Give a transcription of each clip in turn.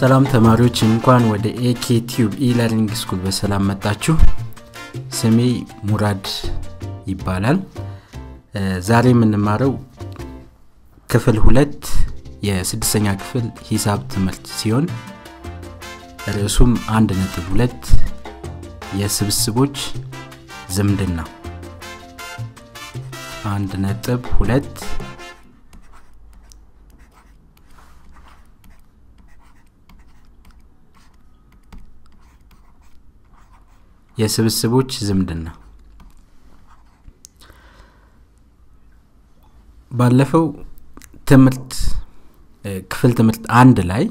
ሰላም ተማሪዎች እንኳን ወደ AK e-learning school በሰላም መጣችሁ። ስሜ ሙራድ ይባላል። ዛሬ የምንማረው ክፍል ሁለት የስድስተኛ ክፍል ሂሳብ ትምህርት ሲሆን ርዕሱም አንድ ነጥብ ሁለት የስብስቦች ዝምድና። አንድ ነጥብ ሁለት የስብስቦች ዝምድና። ባለፈው ትምህርት ክፍል ትምህርት አንድ ላይ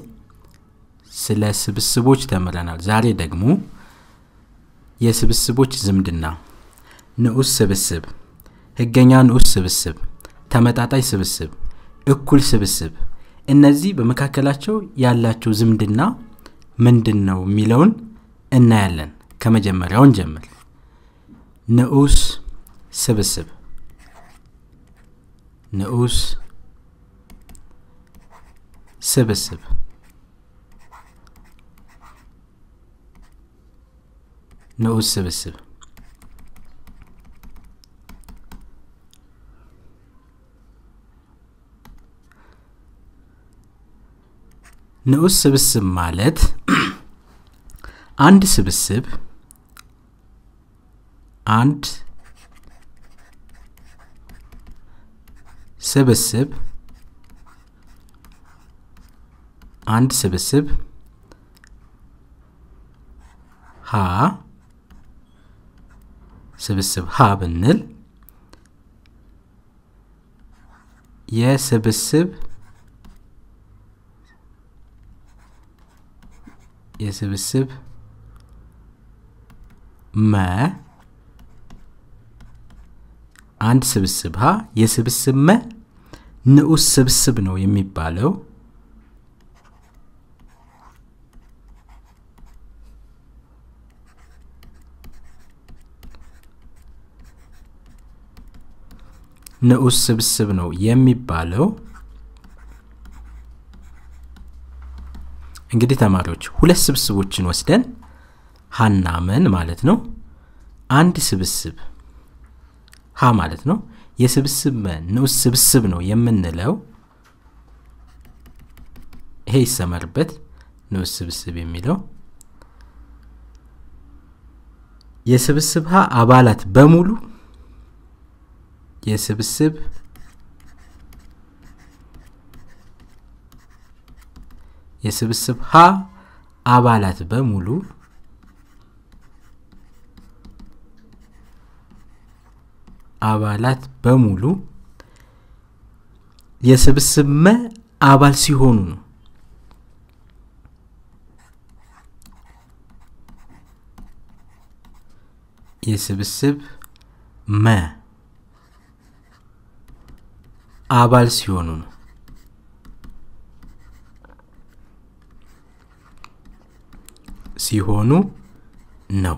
ስለ ስብስቦች ተምረናል። ዛሬ ደግሞ የስብስቦች ዝምድና ንዑስ ስብስብ ህገኛ ንዑስ ስብስብ ተመጣጣኝ ስብስብ እኩል ስብስብ። እነዚህ በመካከላቸው ያላቸው ዝምድና ምንድን ነው የሚለውን እናያለን ከመጀመሪያውን ጀምር። ንዑስ ስብስብ። ንዑስ ስብስብ። ንዑስ ስብስብ። ንዑስ ስብስብ ማለት አንድ ስብስብ አንድ ስብስብ አንድ ስብስብ ሀ ስብስብ ሀ ብንል የስብስብ የስብስብ መ አንድ ስብስብ ሀ የስብስብ መ ንዑስ ስብስብ ነው የሚባለው። ንዑስ ስብስብ ነው የሚባለው። እንግዲህ ተማሪዎች ሁለት ስብስቦችን ወስደን ሀና መን ማለት ነው። አንድ ስብስብ ሀ ማለት ነው። የስብስብ ንዑስ ስብስብ ነው የምንለው። ይሄ ይሰመርበት ንዑስ ስብስብ የሚለው። የስብስብ ሀ አባላት በሙሉ የስብስብ የስብስብ ሀ አባላት በሙሉ አባላት በሙሉ የስብስብ መ አባል ሲሆኑ ነው። የስብስብ መ አባል ሲሆኑ ነው። ሲሆኑ ነው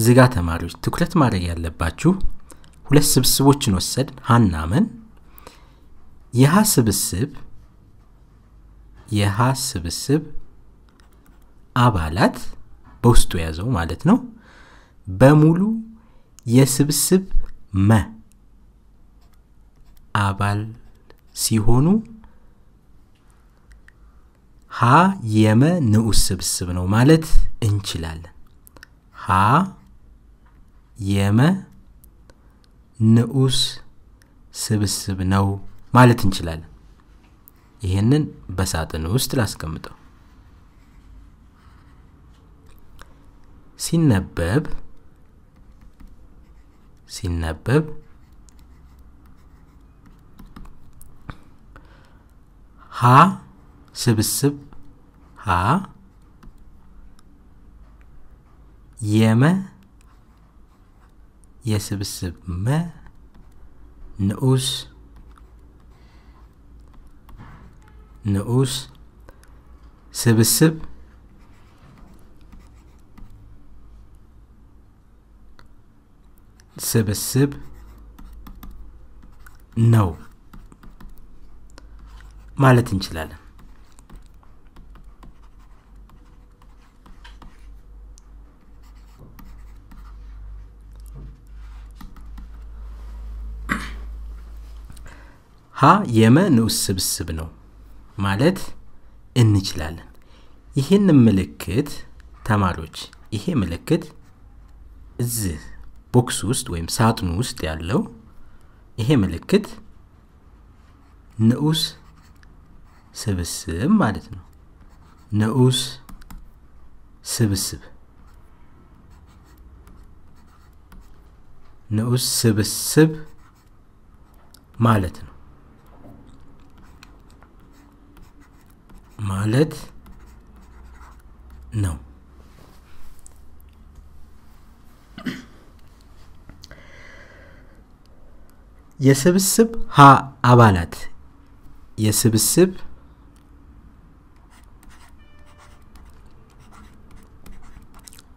ዝጋ ተማሪዎች ትኩረት ማድረግ ያለባችሁ ሁለት ስብስቦችን ወሰድ። ሀናመን የሀ ስብስብ የሀ ስብስብ አባላት በውስጡ የያዘው ማለት ነው። በሙሉ የስብስብ መ አባል ሲሆኑ ሀ የመ ንዑስ ስብስብ ነው ማለት እንችላለን። ሀ የመ ንዑስ ስብስብ ነው ማለት እንችላለን። ይህንን በሳጥን ውስጥ ላስቀምጠው። ሲነበብ ሲነበብ ሀ ስብስብ ሀ የመ የስብስብ መ ንዑስ ንዑስ ስብስብ ስብስብ ነው ማለት እንችላለን ሀ የመ ንዑስ ስብስብ ነው ማለት እንችላለን። ይህን ምልክት ተማሪዎች ይሄ ምልክት እዚህ ቦክስ ውስጥ ወይም ሳጥኑ ውስጥ ያለው ይሄ ምልክት ንዑስ ስብስብ ማለት ነው። ንዑስ ስብስብ። ንዑስ ስብስብ ማለት ነው ማለት ነው። የስብስብ ሀ አባላት። የስብስብ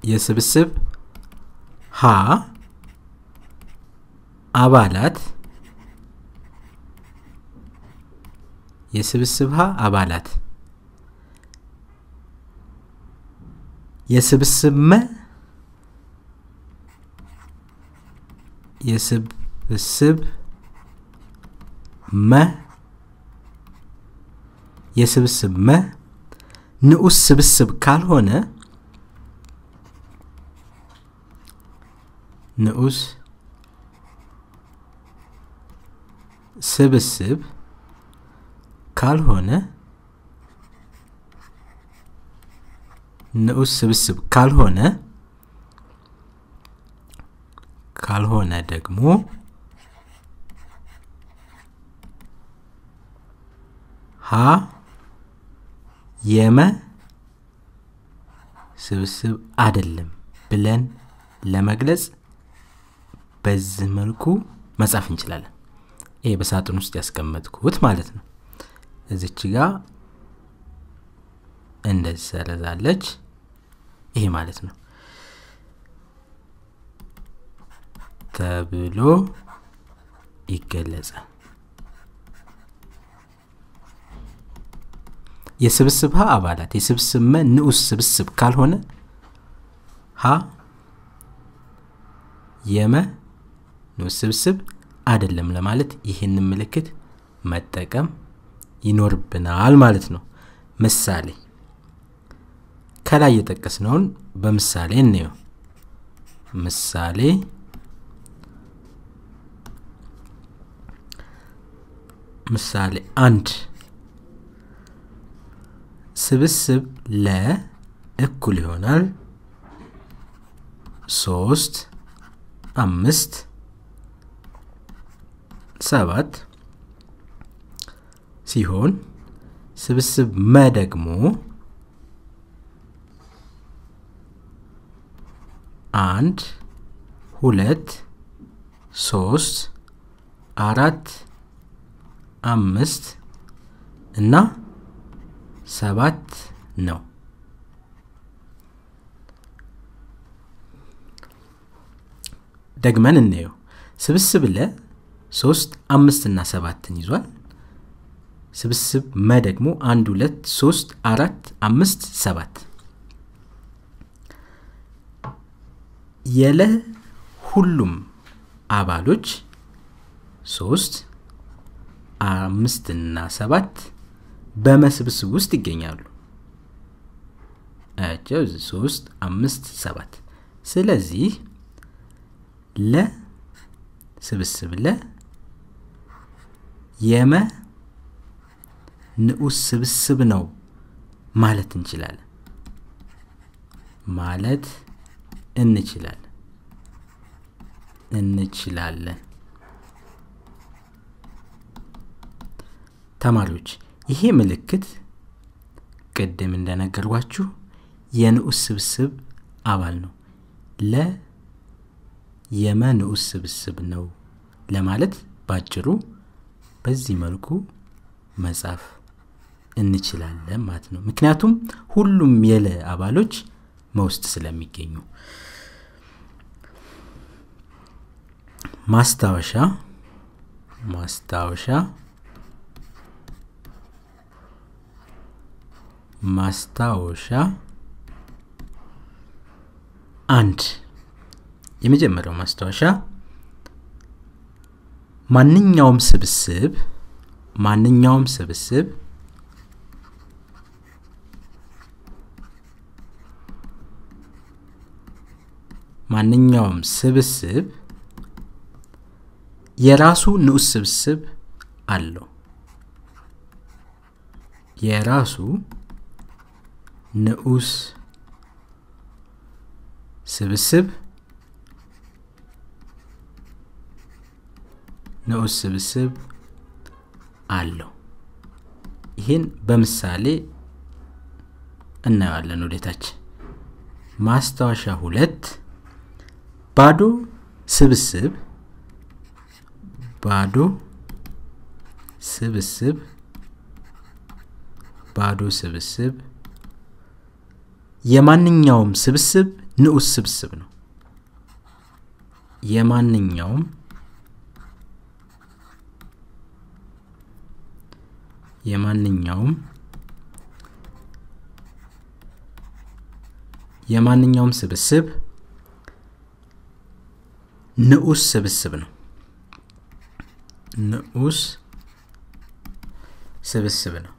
የስብስብ ሀ አባላት። የስብስብ ሀ አባላት የስብስብ መ? የስብስብ መ? የስብስብ መ? ንዑስ ስብስብ ካልሆነ ንዑስ ስብስብ ካልሆነ ንዑስ ስብስብ ካልሆነ ካልሆነ ደግሞ ሀ የመ ስብስብ አይደለም ብለን ለመግለጽ በዚህ መልኩ መጻፍ እንችላለን። ይሄ በሳጥን ውስጥ ያስቀመጥኩት ማለት ነው። እዚች ጋ እንደዚህ ሰረዛለች ይሄ ማለት ነው። ተብሎ ይገለጻል የስብስብ ሀ አባላት የስብስብ መ ንዑስ ስብስብ ካልሆነ ሀ የመ ንዑስ ስብስብ አይደለም ለማለት ይህንን ምልክት መጠቀም ይኖርብናል ማለት ነው። ምሳሌ ከላይ የጠቀስነውን በምሳሌ እንየው። ምሳሌ ምሳሌ አንድ ስብስብ ለ እኩል ይሆናል። ሶስት አምስት ሰባት ሲሆን ስብስብ መ ደግሞ አንድ ሁለት ሶስት አራት አምስት እና ሰባት ነው። ደግመን እንየው። ስብስብ ለ ሶስት አምስት እና ሰባትን ይዟል። ስብስብ መ ደግሞ አንድ ሁለት ሶስት አራት አምስት ሰባት የለ ሁሉም አባሎች ሶስት አምስትና ሰባት በመስብስብ ውስጥ ይገኛሉ። አያቸው ሶስት አምስት ሰባት። ስለዚህ ለ ስብስብ ለ የመ ንዑስ ስብስብ ነው ማለት እንችላለን። ማለት እንችላለን እንችላለን። ተማሪዎች ይሄ ምልክት ቅድም እንደነገርኳችሁ የንዑስ ስብስብ አባል ነው። ለ የመ ንዑስ ስብስብ ነው ለማለት ባጭሩ በዚህ መልኩ መጻፍ እንችላለን ማለት ነው። ምክንያቱም ሁሉም የለ አባሎች መውስጥ ስለሚገኙ ማስታወሻ ማስታወሻ ማስታወሻ አንድ። የመጀመሪያው ማስታወሻ ማንኛውም ስብስብ ማንኛውም ስብስብ ማንኛውም ስብስብ የራሱ ንዑስ ስብስብ አለው። የራሱ ንዑስ ስብስብ ንዑስ ስብስብ አለው። ይህን በምሳሌ እናየዋለን ወዴታች ማስታወሻ ሁለት ባዶ ስብስብ ባዶ ስብስብ ባዶ ስብስብ። የማንኛውም ስብስብ ንዑስ ስብስብ ነው። የማንኛውም የማንኛውም የማንኛውም ስብስብ ንዑስ ስብስብ ነው ንዑስ ስብስብ ነው።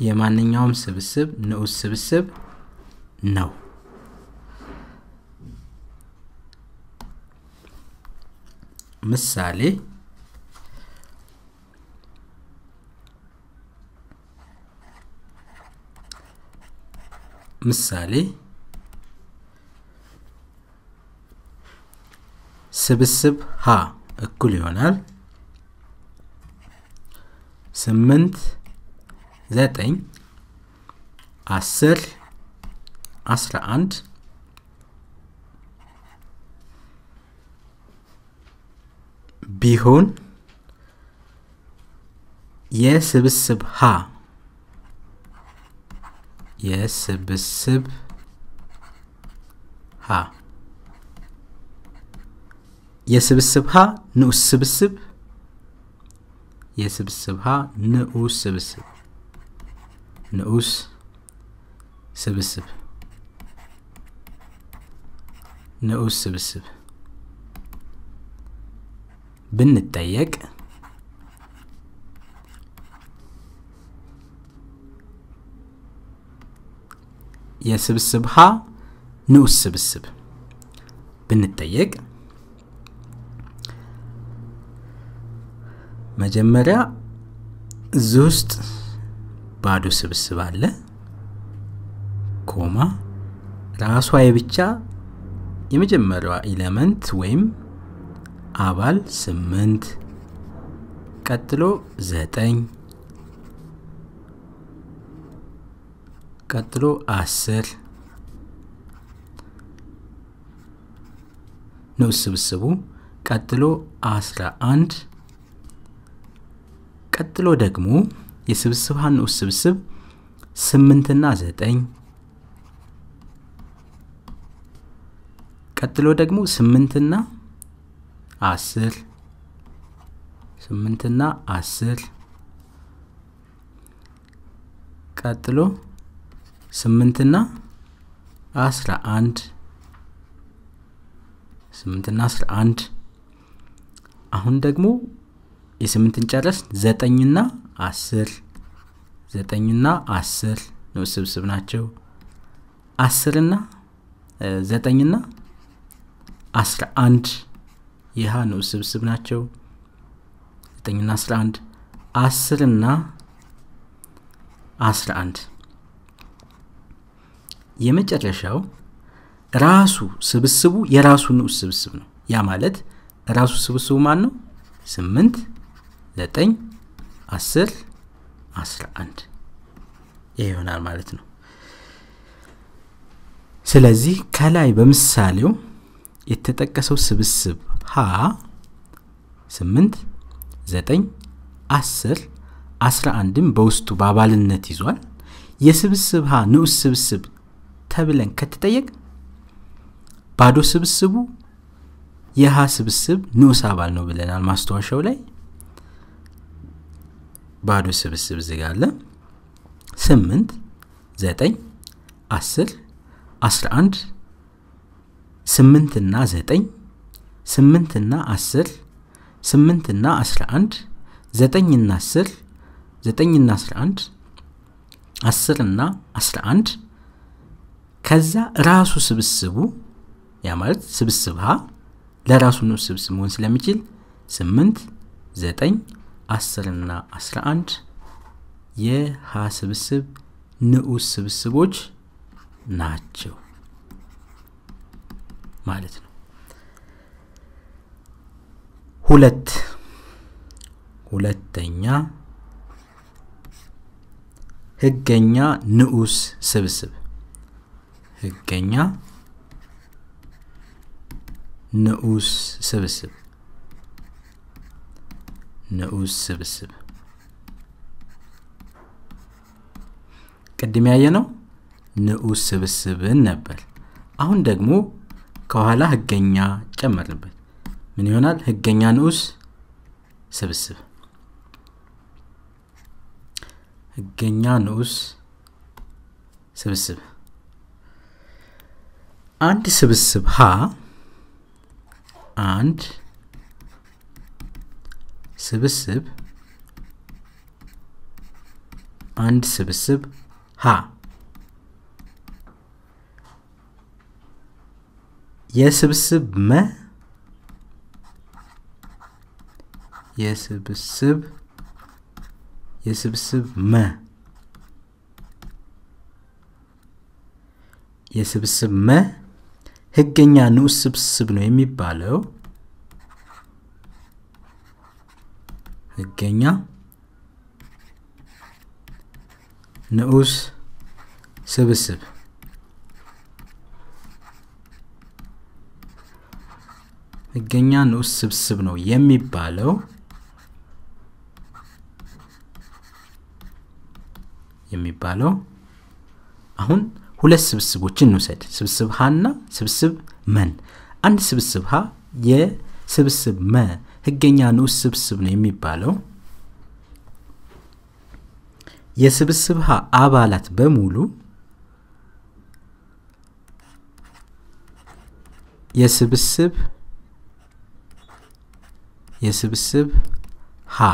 የማንኛውም ስብስብ ንዑስ ስብስብ ነው። ምሳሌ ምሳሌ ስብስብ ሀ እኩል ይሆናል። ስምንት ዘጠኝ አስር አስራ አንድ ቢሆን የስብስብ ሀ የስብስብ ሀ የስብስብ ሀ ንዑስ ስብስብ። የስብስብ ሀ ንዑስ ስብስብ። ንዑስ ስብስብ። ንዑስ ስብስብ። ብንጠየቅ የስብስብ ሀ ንዑስ ስብስብ። ብንጠየቅ መጀመሪያ እዚህ ውስጥ ባዶ ስብስብ አለ። ኮማ ራሷ የብቻ የመጀመሪያዋ ኢለመንት ወይም አባል ስምንት ቀጥሎ ዘጠኝ ቀጥሎ አስር ንዑስ ስብስቡ። ቀጥሎ አስራ አንድ ቀጥሎ ደግሞ የስብስብ ሀ ንዑስ ስብስብ ስምንትና ዘጠኝ። ቀጥሎ ደግሞ ስምንትና አስር። ስምንትና አስር። ቀጥሎ ስምንትና አስራ አንድ። ስምንትና አስራ አንድ። አሁን ደግሞ የስምንትን ጨረስ ዘጠኝና አስር። ዘጠኝና አስር ንዑስ ስብስብ ናቸው። አስርና ዘጠኝና አስራ አንድ ይህ ንዑስ ስብስብ ናቸው። ዘጠኝና አስራ አንድ አስርና አስራ አንድ። የመጨረሻው ራሱ ስብስቡ የራሱ ንዑስ ስብስብ ነው። ያ ማለት ራሱ ስብስቡ ማን ነው ስምንት ዘጠኝ አስር አስራ አንድ። ይህ ይሆናል ማለት ነው። ስለዚህ ከላይ በምሳሌው የተጠቀሰው ስብስብ ሀ ስምንት ዘጠኝ አስር አስራ አንድም በውስጡ በአባልነት ይዟል። የስብስብ ሀ ንዑስ ስብስብ ተብለን ከተጠየቅ ባዶ ስብስቡ የሀ ስብስብ ንዑስ አባል ነው ብለናል ማስታወሻው ላይ ባዶ ስብስብ ዝግ አለ። ስምንት ዘጠኝ አስር አስራ አንድ ስምንትና ዘጠኝ ስምንትና አስር ስምንትና አስራ አንድ ዘጠኝና አስር ዘጠኝና አስራ አንድ አስርና አስራ አንድ። ከዛ ራሱ ስብስቡ ያ ማለት ስብስብ ሀ ለራሱ ንዑስ ስብስብ መሆን ስለሚችል ስምንት ዘጠኝ አስርና አስራ አንድ የሀ ስብስብ ንዑስ ስብስቦች ናቸው ማለት ነው። ሁለት ሁለተኛ ህገኛ ንዑስ ስብስብ ህገኛ ንዑስ ስብስብ ንዑስ ስብስብ። ቅድም ያየ ነው ንዑስ ስብስብን ነበር። አሁን ደግሞ ከኋላ ህገኛ ጨመርንበት። ምን ይሆናል? ህገኛ ንዑስ ስብስብ። ህገኛ ንዑስ ስብስብ። አንድ ስብስብ ሀ አንድ ስብስብ አንድ ስብስብ ሀ የስብስብ መ የስብስብ የስብስብ መ። የስብስብ መ ህገኛ ንዑስ ስብስብ ነው የሚባለው ህገኛ ንዑስ ስብስብ። ህገኛ ንዑስ ስብስብ ነው የሚባለው። የሚባለው አሁን ሁለት ስብስቦችን እንውሰድ። ስብስብ ሀና ስብስብ መን። አንድ ስብስብ ሀ የስብስብ መ ህገኛ ንዑስ ስብስብ ነው የሚባለው። የስብስብ ሀ አባላት በሙሉ የስብስብ የስብስብ ሀ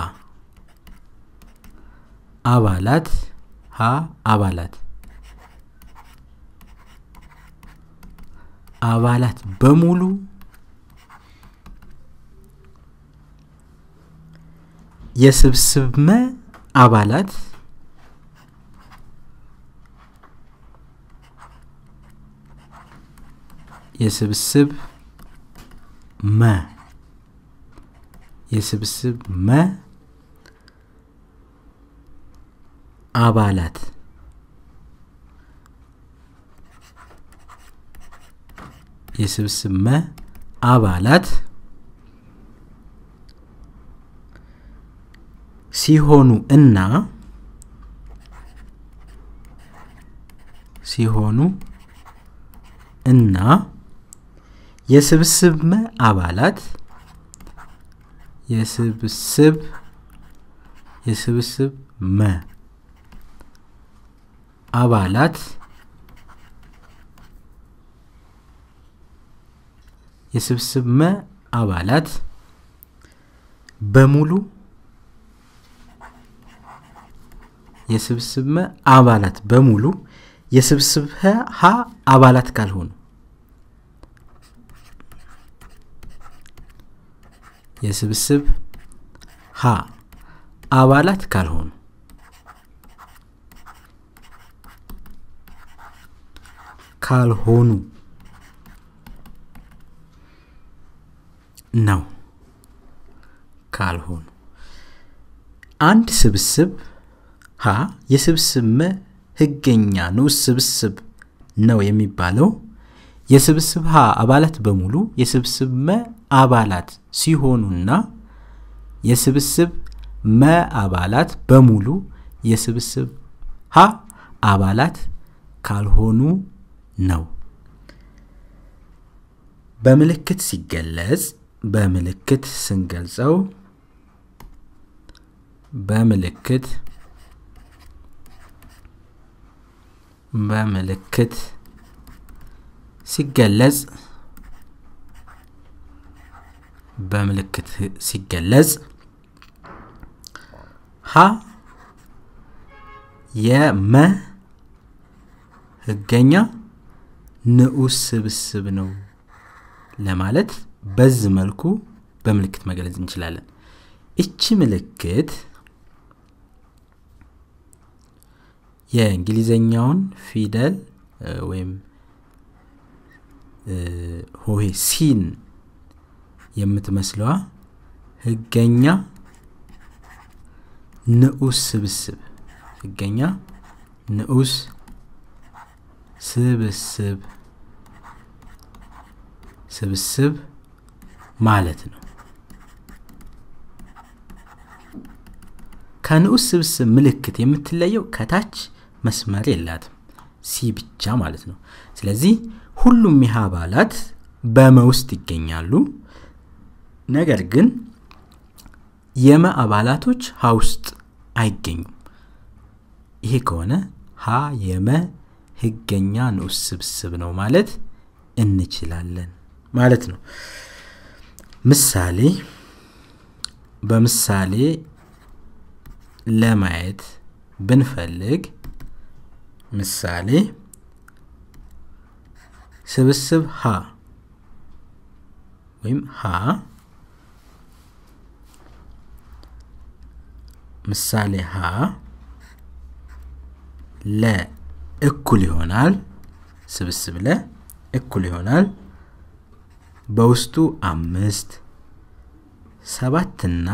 አባላት ሀ አባላት አባላት በሙሉ የስብስብ መ አባላት የስብስብ መ የስብስብ መ አባላት የስብስብ መ አባላት ሲሆኑ እና ሲሆኑ እና የስብስብ አባላት የስብስብ የስብስብ መ አባላት የስብስብ መ አባላት በሙሉ የስብስብ መ አባላት በሙሉ የስብስብ ሀ አባላት ካልሆኑ። የስብስብ ሀ አባላት ካልሆኑ። ካልሆኑ ነው። ካልሆኑ። አንድ ስብስብ ሀ የስብስብ መ ህገኛ ንዑስ ስብስብ ነው የሚባለው። የስብስብ ሀ አባላት በሙሉ የስብስብ መ አባላት ሲሆኑና የስብስብ መ አባላት በሙሉ የስብስብ ሀ አባላት ካልሆኑ ነው። በምልክት ሲገለጽ በምልክት ስንገልጸው በምልክት በምልክት ሲገለጽ በምልክት ሲገለጽ ሀ የመ ህገኛ ንዑስ ስብስብ ነው ለማለት በዚህ መልኩ በምልክት መግለጽ እንችላለን። እቺ ምልክት የእንግሊዘኛውን ፊደል ወይም ሆሄ ሲን የምትመስለዋ ህገኛ ንዑስ ስብስብ ህገኛ ንዑስ ስብስብ ስብስብ ማለት ነው። ከንዑስ ስብስብ ምልክት የምትለየው ከታች መስመር የላትም። ሲ ብቻ ማለት ነው። ስለዚህ ሁሉም ይህ አባላት በመ ውስጥ ይገኛሉ። ነገር ግን የመ አባላቶች ሀ ውስጥ አይገኙም። ይሄ ከሆነ ሀ የመ ህገኛ ንዑስ ስብስብ ነው ማለት እንችላለን ማለት ነው። ምሳሌ በምሳሌ ለማየት ብንፈልግ ምሳሌ ስብስብ ሀ ወይም ሀ ምሳሌ ሀ ለ እኩል ይሆናል። ስብስብ ለ እኩል ይሆናል። በውስጡ አምስት ሰባትና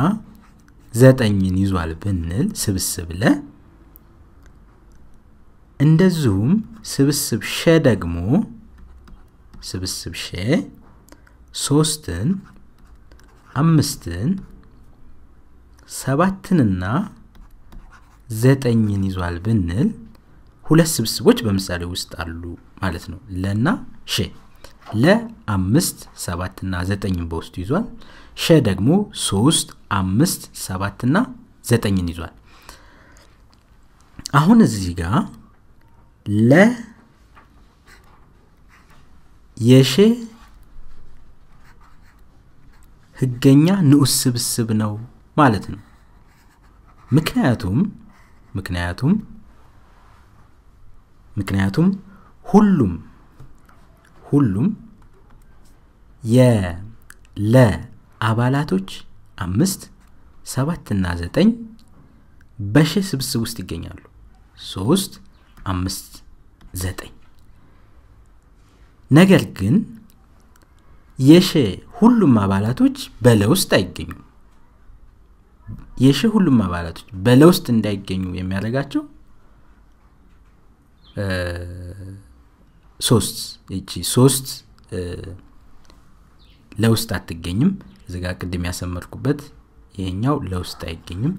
ዘጠኝን ይዟል ብንል ስብስብ ለ እንደዚሁም ስብስብ ሸ ደግሞ ስብስብ ሸ ሶስትን አምስትን ሰባትንና ዘጠኝን ይዟል ብንል ሁለት ስብስቦች በምሳሌ ውስጥ አሉ ማለት ነው። ለና ሼ ለአምስት ሰባትና ዘጠኝን በውስጡ ይዟል። ሸ ደግሞ ሶስት አምስት ሰባትና ዘጠኝን ይዟል። አሁን እዚህ ጋር ለ የሼ ህገኛ ንዑስ ስብስብ ነው ማለት ነው። ምክንያቱም ምክንያቱም ምክንያቱም ሁሉም ሁሉም የለ አባላቶች አምስት ሰባትና ዘጠኝ በሸ ስብስብ ውስጥ ይገኛሉ። ሶስት አምስት ዘጠኝ። ነገር ግን የሸ ሁሉም አባላቶች በለ ውስጥ አይገኙም። የሸ ሁሉም አባላቶች በለ ውስጥ እንዳይገኙ የሚያደርጋቸው ሶስት እቺ ሶስት ለውስጥ አትገኝም። እዚጋ ቅድም ያሰመርኩበት ይሄኛው ለውስጥ አይገኝም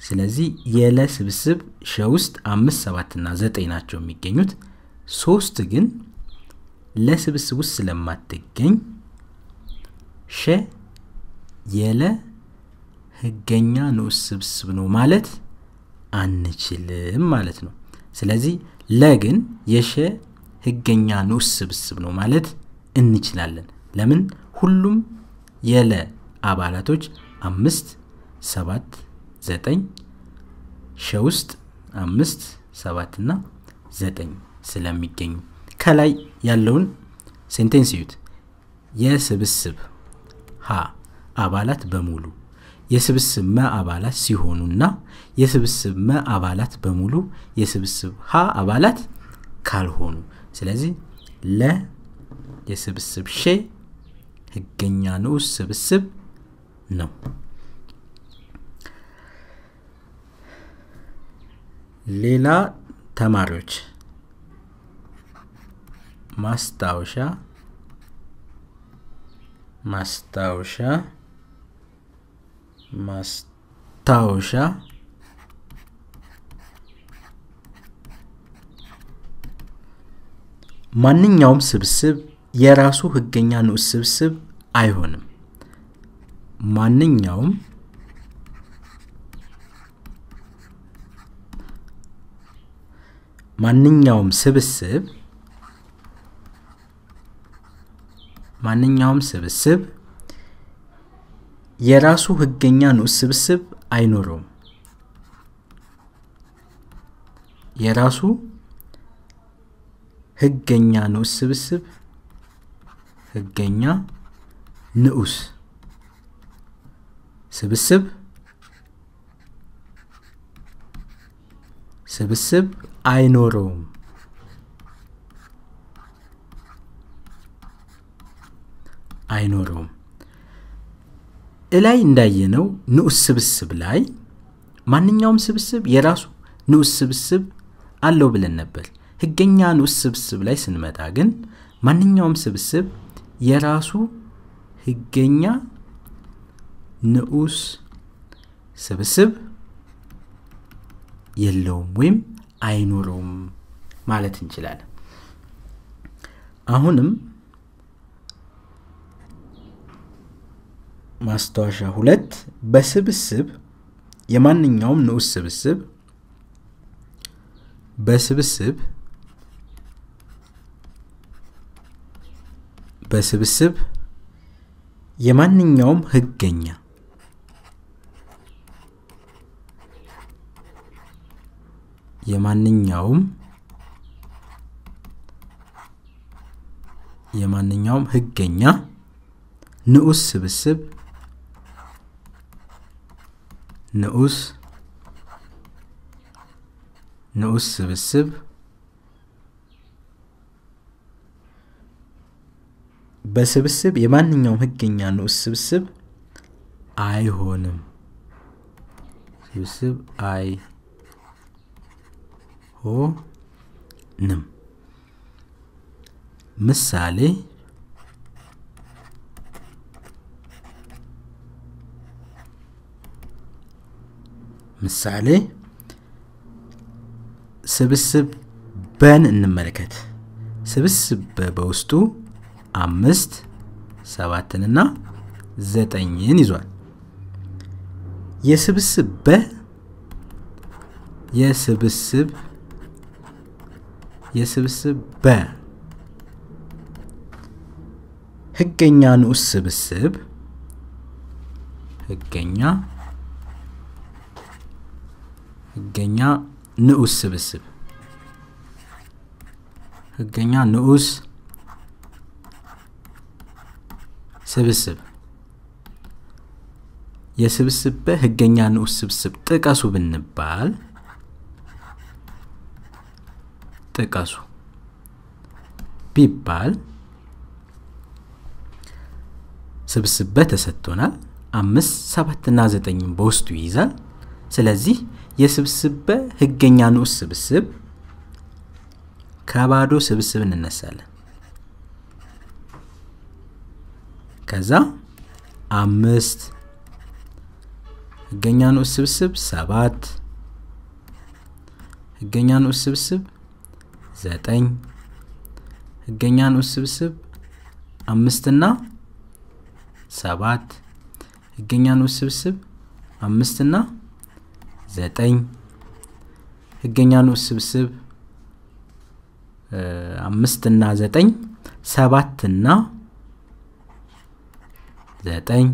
ስለዚህ የለ ስብስብ ሸ ውስጥ አምስት ሰባትና ዘጠኝ ናቸው የሚገኙት። ሶስት ግን ለስብስብ ውስጥ ስለማትገኝ ሸ የለ ህገኛ ንዑስ ስብስብ ነው ማለት አንችልም ማለት ነው። ስለዚህ ለ ግን የሸ ህገኛ ንዑስ ስብስብ ነው ማለት እንችላለን። ለምን? ሁሉም የለ አባላቶች አምስት ሰባት ዘጠኝ ሸ ውስጥ አምስት ሰባትና ዘጠኝ ስለሚገኙ ከላይ ያለውን sentence እዩት። የስብስብ ሀ አባላት በሙሉ የስብስብ መ አባላት ሲሆኑና የስብስብ መ አባላት በሙሉ የስብስብ ሀ አባላት ካልሆኑ። ስለዚህ ለ የስብስብ ሼ ህገኛ ንዑስ ስብስብ ነው ሌላ ተማሪዎች ማስታወሻ ማስታወሻ ማስታወሻ ማንኛውም ስብስብ የራሱ ህገኛ ንዑስ ስብስብ አይሆንም። ማንኛውም ማንኛውም ስብስብ ማንኛውም ስብስብ የራሱ ህገኛ ንዑስ ስብስብ አይኖረውም። የራሱ ህገኛ ንዑስ ስብስብ ህገኛ ንዑስ ስብስብ ስብስብ አይኖረውም። አይኖረውም። እላይ እንዳየነው ንዑስ ስብስብ ላይ ማንኛውም ስብስብ የራሱ ንዑስ ስብስብ አለው ብለን ነበር። ህገኛ ንዑስ ስብስብ ላይ ስንመጣ ግን ማንኛውም ስብስብ የራሱ ህገኛ ንዑስ ስብስብ የለውም ወይም አይኖረውም ማለት እንችላለን። አሁንም ማስታወሻ ሁለት በስብስብ የማንኛውም ንዑስ ስብስብ በስብስብ በስብስብ የማንኛውም ህገኛ የማንኛውም የማንኛውም ህገኛ ንዑስ ስብስብ ንዑስ ንዑስ ስብስብ በስብስብ የማንኛውም ህገኛ ንዑስ ስብስብ አይሆንም። ስብስብ አይሆንም ምሳሌ ምሳሌ ስብስብ በን እንመለከት ስብስብ በ በውስጡ አምስት ሰባትንና ዘጠኝን ይዟል። የስብስብ በ የስብስብ የስብስብ በ። ህገኛ ንዑስ ስብስብ። ህገኛ ህገኛ ንዑስ ስብስብ። ህገኛ ንዑስ ስብስብ። የስብስብ በህገኛ ንዑስ ስብስብ ጥቀሱ ብንባል ጥቀሱ። ቢባል ስብስብ በ ተሰጥቶናል አምስት ሰባትና ዘጠኝም በውስጡ ይይዛል። ስለዚህ የስብስብ በ ህገኛ ንዑስ ስብስብ ከባዶ ስብስብ እንነሳለን። ከዛ አምስት ህገኛ ንዑስ ስብስብ ሰባት ህገኛ ንዑስ ስብስብ ዘጠኝ ህገኛ ንዑስ አምስትና ሰባት ህገኛ ንዑስ አምስትና ዘጠኝ ህገኛ ንዑስ ስብስብ አምስትና ዘጠኝ ሰባትና ዘጠኝ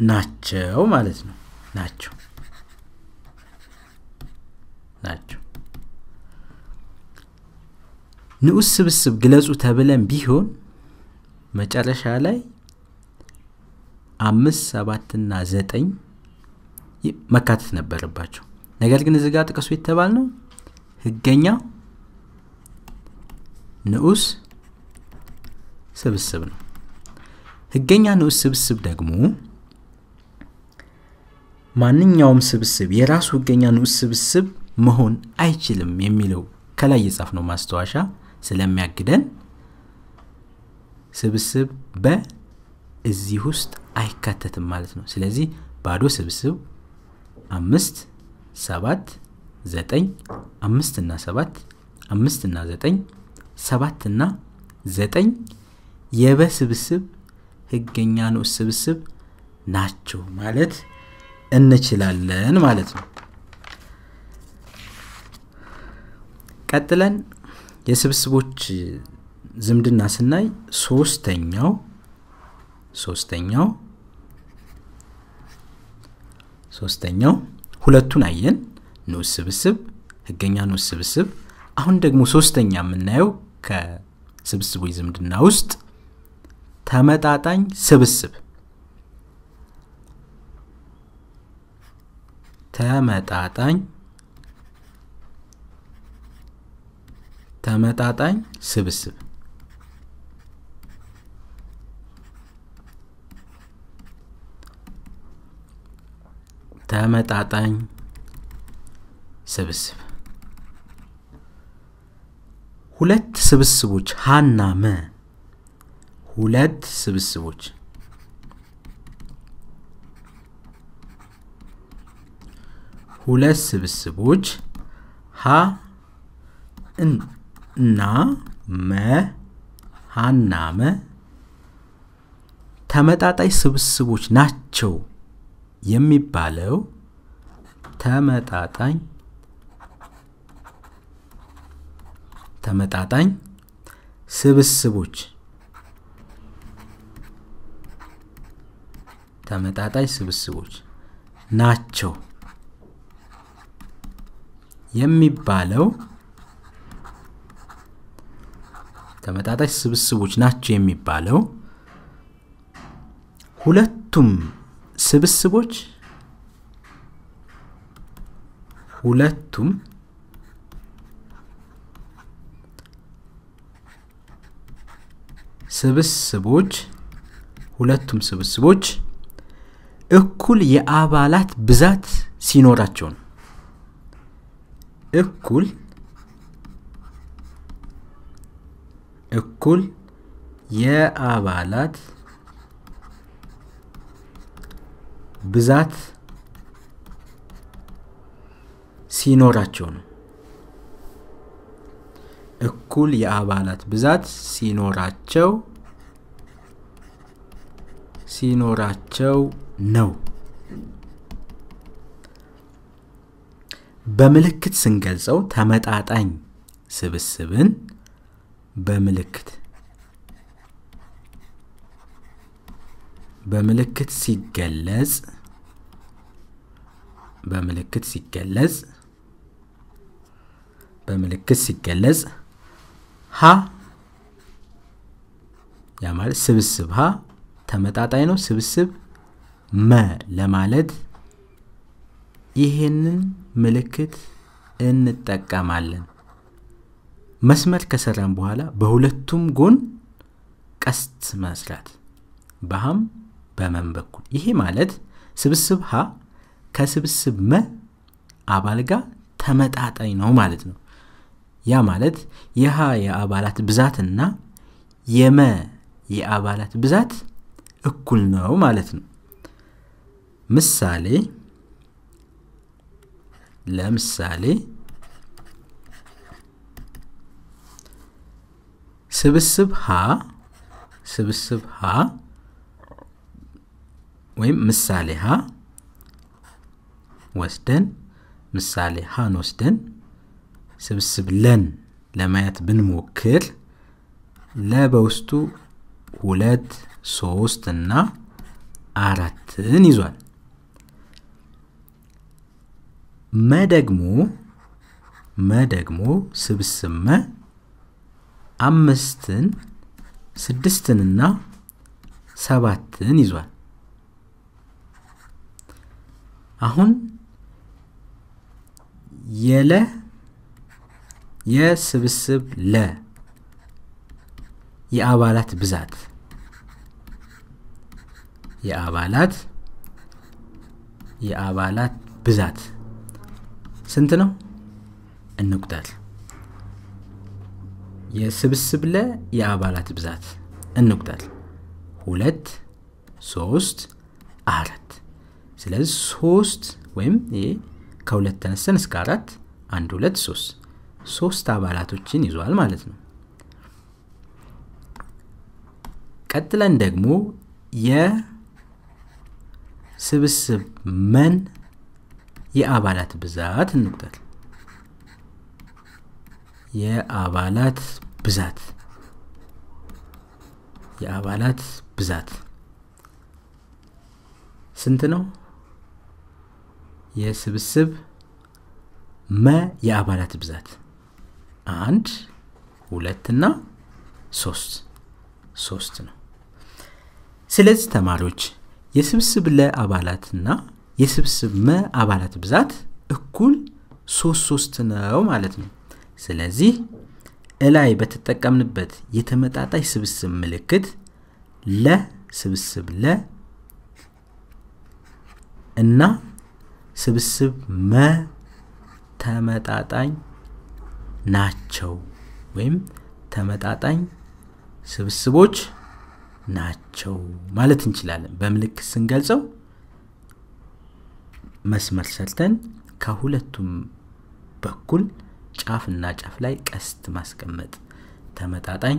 ናቸው ማለት ነው። ናቸው ናቸው። ንዑስ ስብስብ ግለጹ ተብለን ቢሆን መጨረሻ ላይ አምስት ሰባትና ዘጠኝ መካተት ነበረባቸው። ነገር ግን እዚህ ጋር ጥቀሱ የተባል ነው ህገኛ ንዑስ ስብስብ ነው። ህገኛ ንዑስ ስብስብ ደግሞ ማንኛውም ስብስብ የራሱ ህገኛ ንዑስ ስብስብ መሆን አይችልም የሚለው ከላይ የጻፍ ነው ማስታወሻ ስለሚያግደን ስብስብ በእዚህ ውስጥ አይካተትም ማለት ነው። ስለዚህ ባዶ ስብስብ አምስት ሰባት ዘጠኝ አምስት እና ሰባት አምስት እና ዘጠኝ ሰባት እና ዘጠኝ የበ ስብስብ ህገኛ ንዑስ ስብስብ ናቸው ማለት እንችላለን ማለት ነው ቀጥለን የስብስቦች ዝምድና ስናይ ሶስተኛው ሶስተኛው ሶስተኛው ሁለቱን አየን። ንዑስ ስብስብ ህገኛ ንዑስ ስብስብ። አሁን ደግሞ ሶስተኛ የምናየው ከስብስቦች ዝምድና ውስጥ ተመጣጣኝ ስብስብ ተመጣጣኝ ተመጣጣኝ ስብስብ። ተመጣጣኝ ስብስብ። ሁለት ስብስቦች ሀና መ። ሁለት ስብስቦች። ሁለት ስብስቦች ሀ እና መ ሀና መ ተመጣጣኝ ስብስቦች ናቸው የሚባለው ተመጣጣኝ ተመጣጣኝ ስብስቦች ተመጣጣኝ ስብስቦች ናቸው የሚባለው ተመጣጣኝ ስብስቦች ናቸው የሚባለው። ሁለቱም ስብስቦች ሁለቱም ስብስቦች ሁለቱም ስብስቦች እኩል የአባላት ብዛት ሲኖራቸው ነው። እኩል እኩል የአባላት ብዛት ሲኖራቸው ነው። እኩል የአባላት ብዛት ሲኖራቸው ሲኖራቸው ነው። በምልክት ስንገልጸው ተመጣጣኝ ስብስብን በምልክት በምልክት ሲገለጽ በምልክት ሲገለጽ በምልክት ሲገለጽ ሀ ያ ማለት ስብስብ ሀ ተመጣጣኝ ነው። ስብስብ መ ለማለት ይህንን ምልክት እንጠቀማለን መስመር ከሰራን በኋላ በሁለቱም ጎን ቀስት መስራት በሃም በመን በኩል። ይሄ ማለት ስብስብ ሀ ከስብስብ መ አባል ጋር ተመጣጣኝ ነው ማለት ነው። ያ ማለት የሀ የአባላት ብዛትና የመ የአባላት ብዛት እኩል ነው ማለት ነው። ምሳሌ ለምሳሌ ስብስብ ሀ ስብስብ ሀ ወይም ምሳሌ ሀ ወስደን ምሳሌ ሀን ወስደን ስብስብ ለን ለማየት ብንሞክር ለበውስጡ ሁለት ሶስት እና አራትን ይዟል። መ ደግሞ መ ደግሞ ስብስብ መ አምስትን ስድስትንና ሰባትን ይዟል። አሁን የለ የስብስብ ለ የአባላት ብዛት። የአባላት የአባላት ብዛት ስንት ነው? እንቁጠር የስብስብ ለ የአባላት ብዛት እንቁጠር። ሁለት ሶስት አራት። ስለዚህ ሶስት ወይም ይሄ ከሁለት ተነስተን እስከ አራት አንድ ሁለት ሶስት። ሶስት አባላቶችን ይዟል ማለት ነው። ቀጥለን ደግሞ የስብስብ መን የአባላት ብዛት እንቁጠር የአባላት ብዛት። የአባላት ብዛት ስንት ነው? የስብስብ መ የአባላት ብዛት አንድ ሁለትና ሶስት። ሶስት ነው። ስለዚህ ተማሪዎች የስብስብ ለ አባላትና የስብስብ መ አባላት ብዛት እኩል ሶስት ሶስት ነው ማለት ነው ስለዚህ እላይ በተጠቀምንበት የተመጣጣኝ ስብስብ ምልክት ለ ስብስብ ለ እና ስብስብ መ ተመጣጣኝ ናቸው ወይም ተመጣጣኝ ስብስቦች ናቸው ማለት እንችላለን። በምልክት ስንገልጸው መስመር ሰርተን ከሁለቱም በኩል ጫፍና ጫፍ ላይ ቀስት ማስቀመጥ ተመጣጣኝ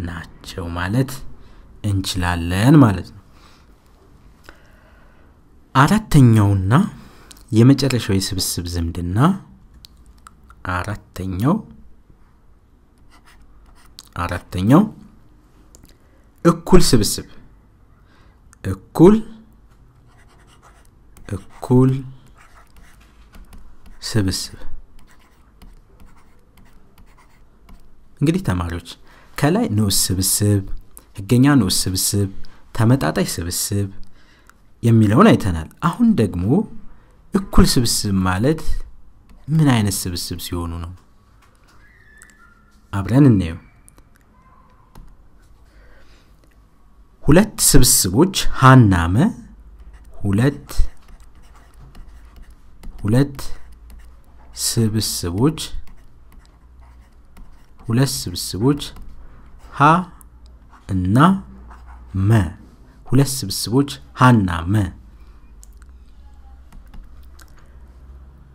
ናቸው ማለት እንችላለን ማለት ነው። አራተኛውና የመጨረሻው የስብስብ ዝምድና አራተኛው አራተኛው እኩል ስብስብ። እኩል እኩል ስብስብ እንግዲህ ተማሪዎች ከላይ ንዑስ ስብስብ ህገኛ ንዑስ ስብስብ ተመጣጣኝ ስብስብ የሚለውን አይተናል። አሁን ደግሞ እኩል ስብስብ ማለት ምን አይነት ስብስብ ሲሆኑ ነው? አብረን እናየው ሁለት ስብስቦች ሀና መ ሁለት ሁለት ስብስቦች ሁለት ስብስቦች ሀ እና መ። ሁለት ስብስቦች ሀና መ።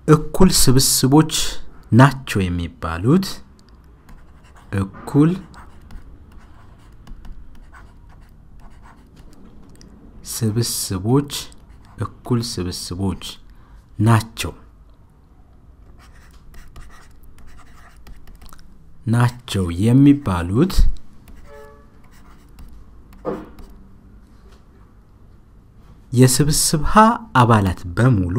እኩል ስብስቦች ናቸው የሚባሉት እኩል ስብስቦች እኩል ስብስቦች ናቸው ናቸው የሚባሉት? የስብስብ ሀ አባላት በሙሉ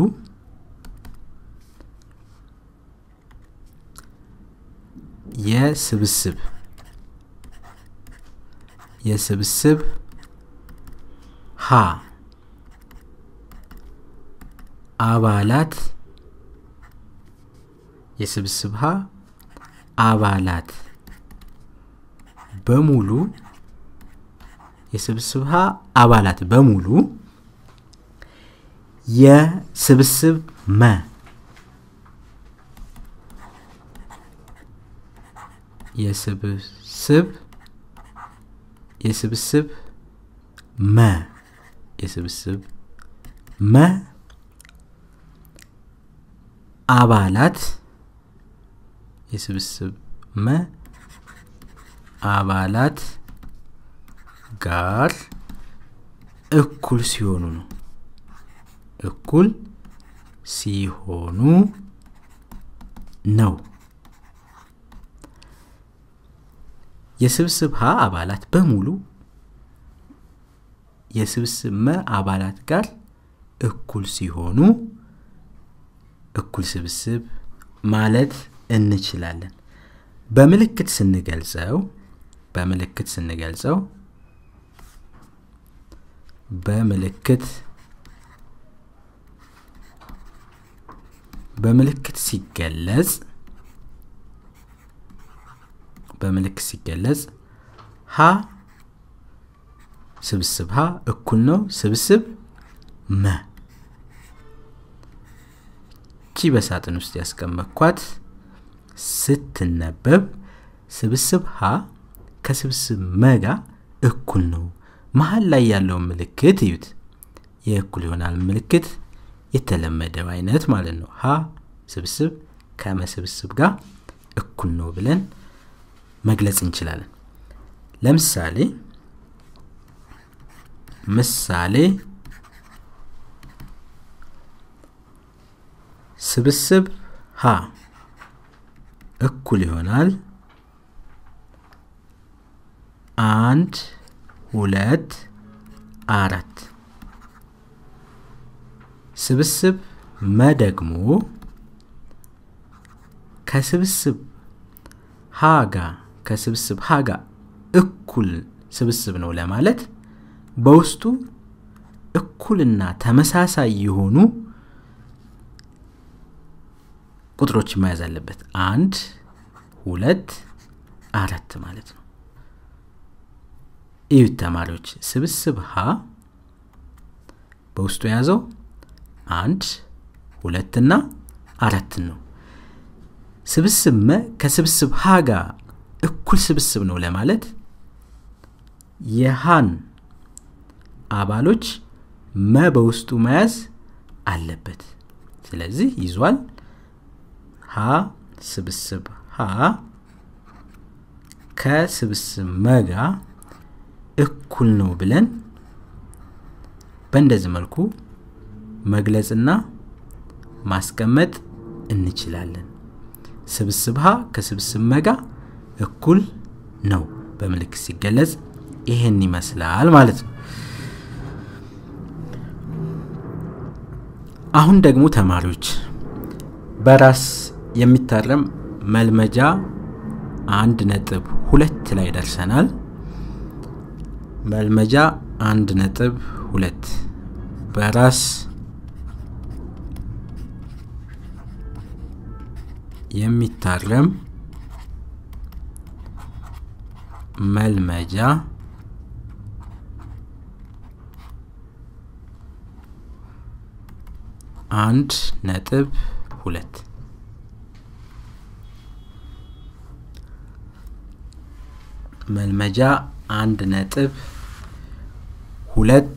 የስብስብ የስብስብ ሀ አባላት የስብስብ ሀ አባላት በሙሉ የስብስብ ሀ አባላት በሙሉ የስብስብ መ የስብስብ የስብስብ መ የስብስብ መ አባላት የስብስብ መ አባላት ጋር እኩል ሲሆኑ ነው። እኩል ሲሆኑ ነው። የስብስብ ሀ አባላት በሙሉ የስብስብ መ አባላት ጋር እኩል ሲሆኑ እኩል ስብስብ ማለት እንችላለን። በምልክት ስንገልጸው በምልክት ስንገልጸው በምልክት በምልክት ሲገለጽ በምልክት ሲገለጽ ሀ ስብስብ ሀ እኩል ነው ስብስብ መ። ቺ በሳጥን ውስጥ ያስቀመጥኳት ስትነበብ ስብስብ ሀ ከስብስብ መ ጋር እኩል ነው። መሀል ላይ ያለውን ምልክት እዩት። የእኩል ይሆናል ምልክት የተለመደው አይነት ማለት ነው። ሀ ስብስብ ከመ ስብስብ ጋር እኩል ነው ብለን መግለጽ እንችላለን። ለምሳሌ ምሳሌ ስብስብ ሀ እኩል ይሆናል። አንድ ሁለት አራት። ስብስብ መ ደግሞ ከስብስብ ሀ ጋር ከስብስብ ሀ ጋር እኩል ስብስብ ነው ለማለት በውስጡ እኩልና ተመሳሳይ የሆኑ ቁጥሮች መያዝ አለበት። አንድ ሁለት አራት ማለት ነው። እዩት ተማሪዎች። ስብስብ ሀ በውስጡ የያዘው አንድ ሁለትና አራትን ነው። ስብስብ መ ከስብስብ ሀ ጋር እኩል ስብስብ ነው ለማለት የሃን አባሎች መ በውስጡ መያዝ አለበት። ስለዚህ ይዟል ሀ ስብስብ ሀ ከስብስብ መ ጋር እኩል ነው ብለን በእንደዚህ መልኩ መግለጽና ማስቀመጥ እንችላለን። ስብስብ ሀ ከስብስብ መጋ እኩል ነው በምልክት ሲገለጽ ይህን ይመስላል ማለት ነው። አሁን ደግሞ ተማሪዎች በራስ የሚታረም መልመጃ አንድ ነጥብ ሁለት ላይ ደርሰናል። መልመጃ አንድ ነጥብ ሁለት በራስ የሚታረም መልመጃ አንድ ነጥብ ሁለት መልመጃ አንድ ነጥብ ሁለት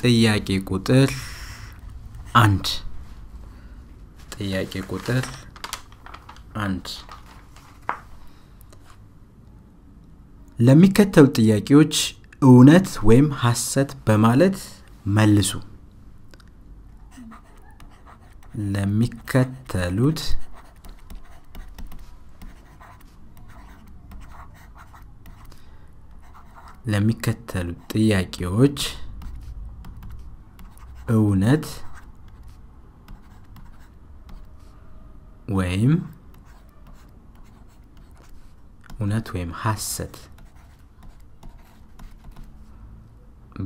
ጥያቄ ቁጥር አንድ ጥያቄ ቁጥር አንድ። ለሚከተሉ ጥያቄዎች እውነት ወይም ሐሰት በማለት መልሱ። ለሚከተሉት ለሚከተሉት ጥያቄዎች እውነት ወይም እውነት ወይም ሐሰት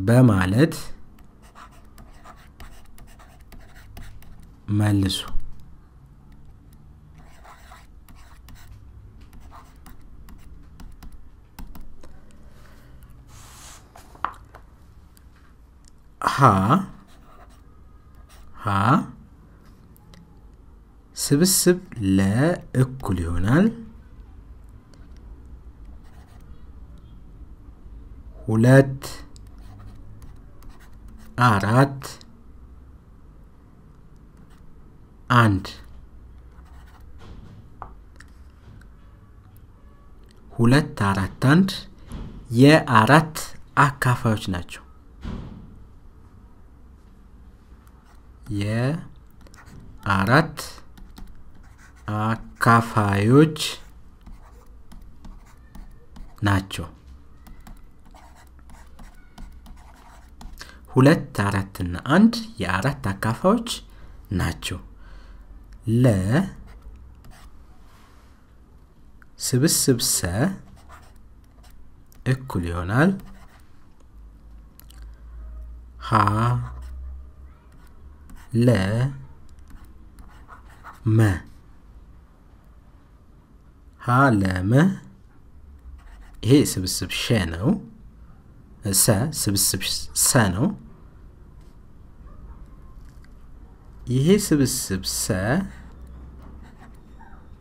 በማለት መልሱ ሀ ሀ ስብስብ ለእኩል ይሆናል። ሁለት አራት አንድ። ሁለት አራት አንድ። የአራት አካፋዮች ናቸው የአራት አካፋዮች ናቸው። ሁለት አራትና አንድ የአራት አካፋዮች ናቸው። ለ ስብስብ ሰ እኩል ይሆናል። ሀ ለመ ይሄ ስብስብ ሸ ነው። ሰ ስብስብ ሰ ነው። ይሄ ስብስብ ሰ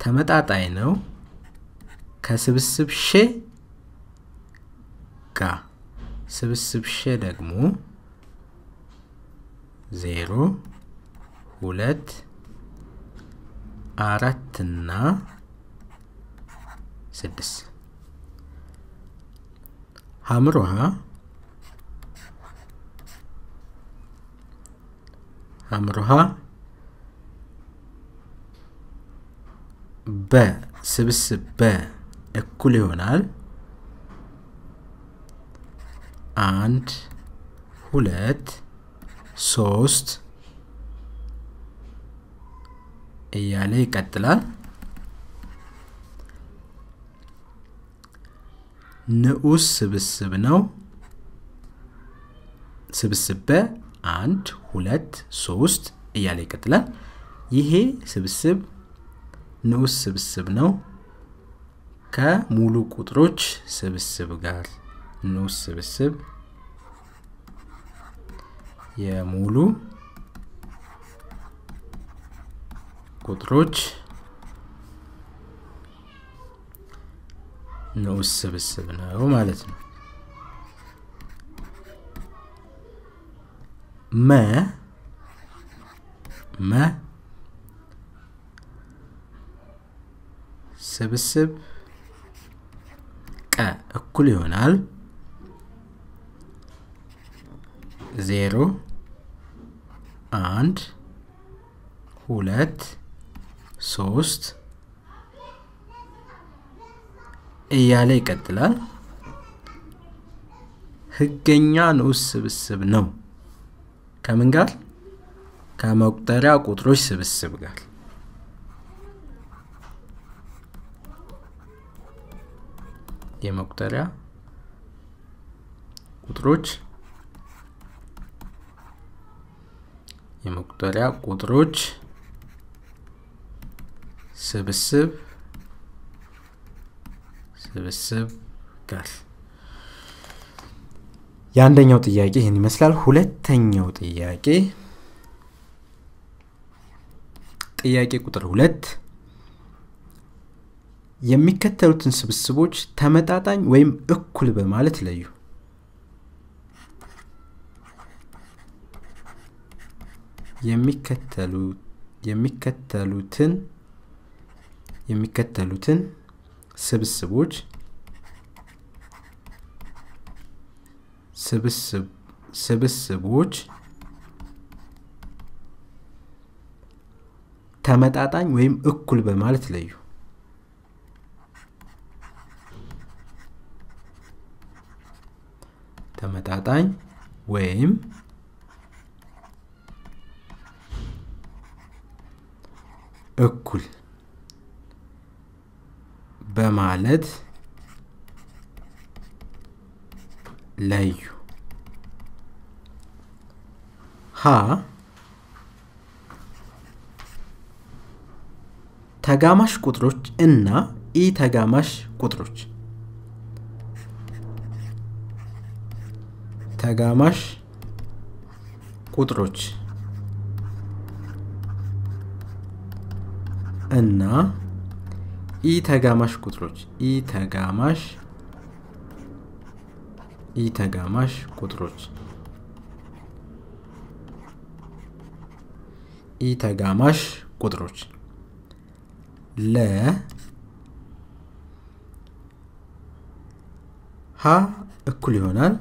ተመጣጣኝ ነው። ከስብስብ ሼ ጋር ስብስብ ሼ ደግሞ ዜሮ ሁለት አራትና ስድስት። ሀምሮሃ ሀምሮሃ በስብስብ በ እኩል ይሆናል። አንድ ሁለት ሶስት እያለ ይቀጥላል። ንዑስ ስብስብ ነው። ስብስብ በ አንድ ሁለት ሶስት እያለ ይቀጥላል። ይሄ ስብስብ ንዑስ ስብስብ ነው። ከሙሉ ቁጥሮች ስብስብ ጋር ንዑስ ስብስብ የሙሉ ቁጥሮች ንዑስ ስብስብ ነው ማለት ነው መ መ ስብስብ ቀ እኩል ይሆናል ዜሮ አንድ ሁለት ሶስት እያለ ይቀጥላል። ህገኛ ንዑስ ስብስብ ነው። ከምን ጋር? ከመቁጠሪያ ቁጥሮች ስብስብ ጋር። የመቁጠሪያ ቁጥሮች የመቁጠሪያ ቁጥሮች ስብስብ ስብስብ ጋር የአንደኛው ጥያቄ ይህን ይመስላል። ሁለተኛው ጥያቄ ጥያቄ ቁጥር ሁለት የሚከተሉትን ስብስቦች ተመጣጣኝ ወይም እኩል በማለት ለዩ። የሚከተሉትን የሚከተሉትን ስብስቦች ስብስቦች ተመጣጣኝ ወይም እኩል በማለት ለዩ። ተመጣጣኝ ወይም እኩል በማለት ለዩ። ሀ ተጋማሽ ቁጥሮች እና ኢ ተጋማሽ ቁጥሮች። ተጋማሽ ቁጥሮች እና ኢ ተጋማሽ ቁጥሮች። ኢ ተጋማሽ ኢ ተጋማሽ ቁጥሮች። ኢ ተጋማሽ ቁጥሮች። ለ ሀ እኩል ይሆናል።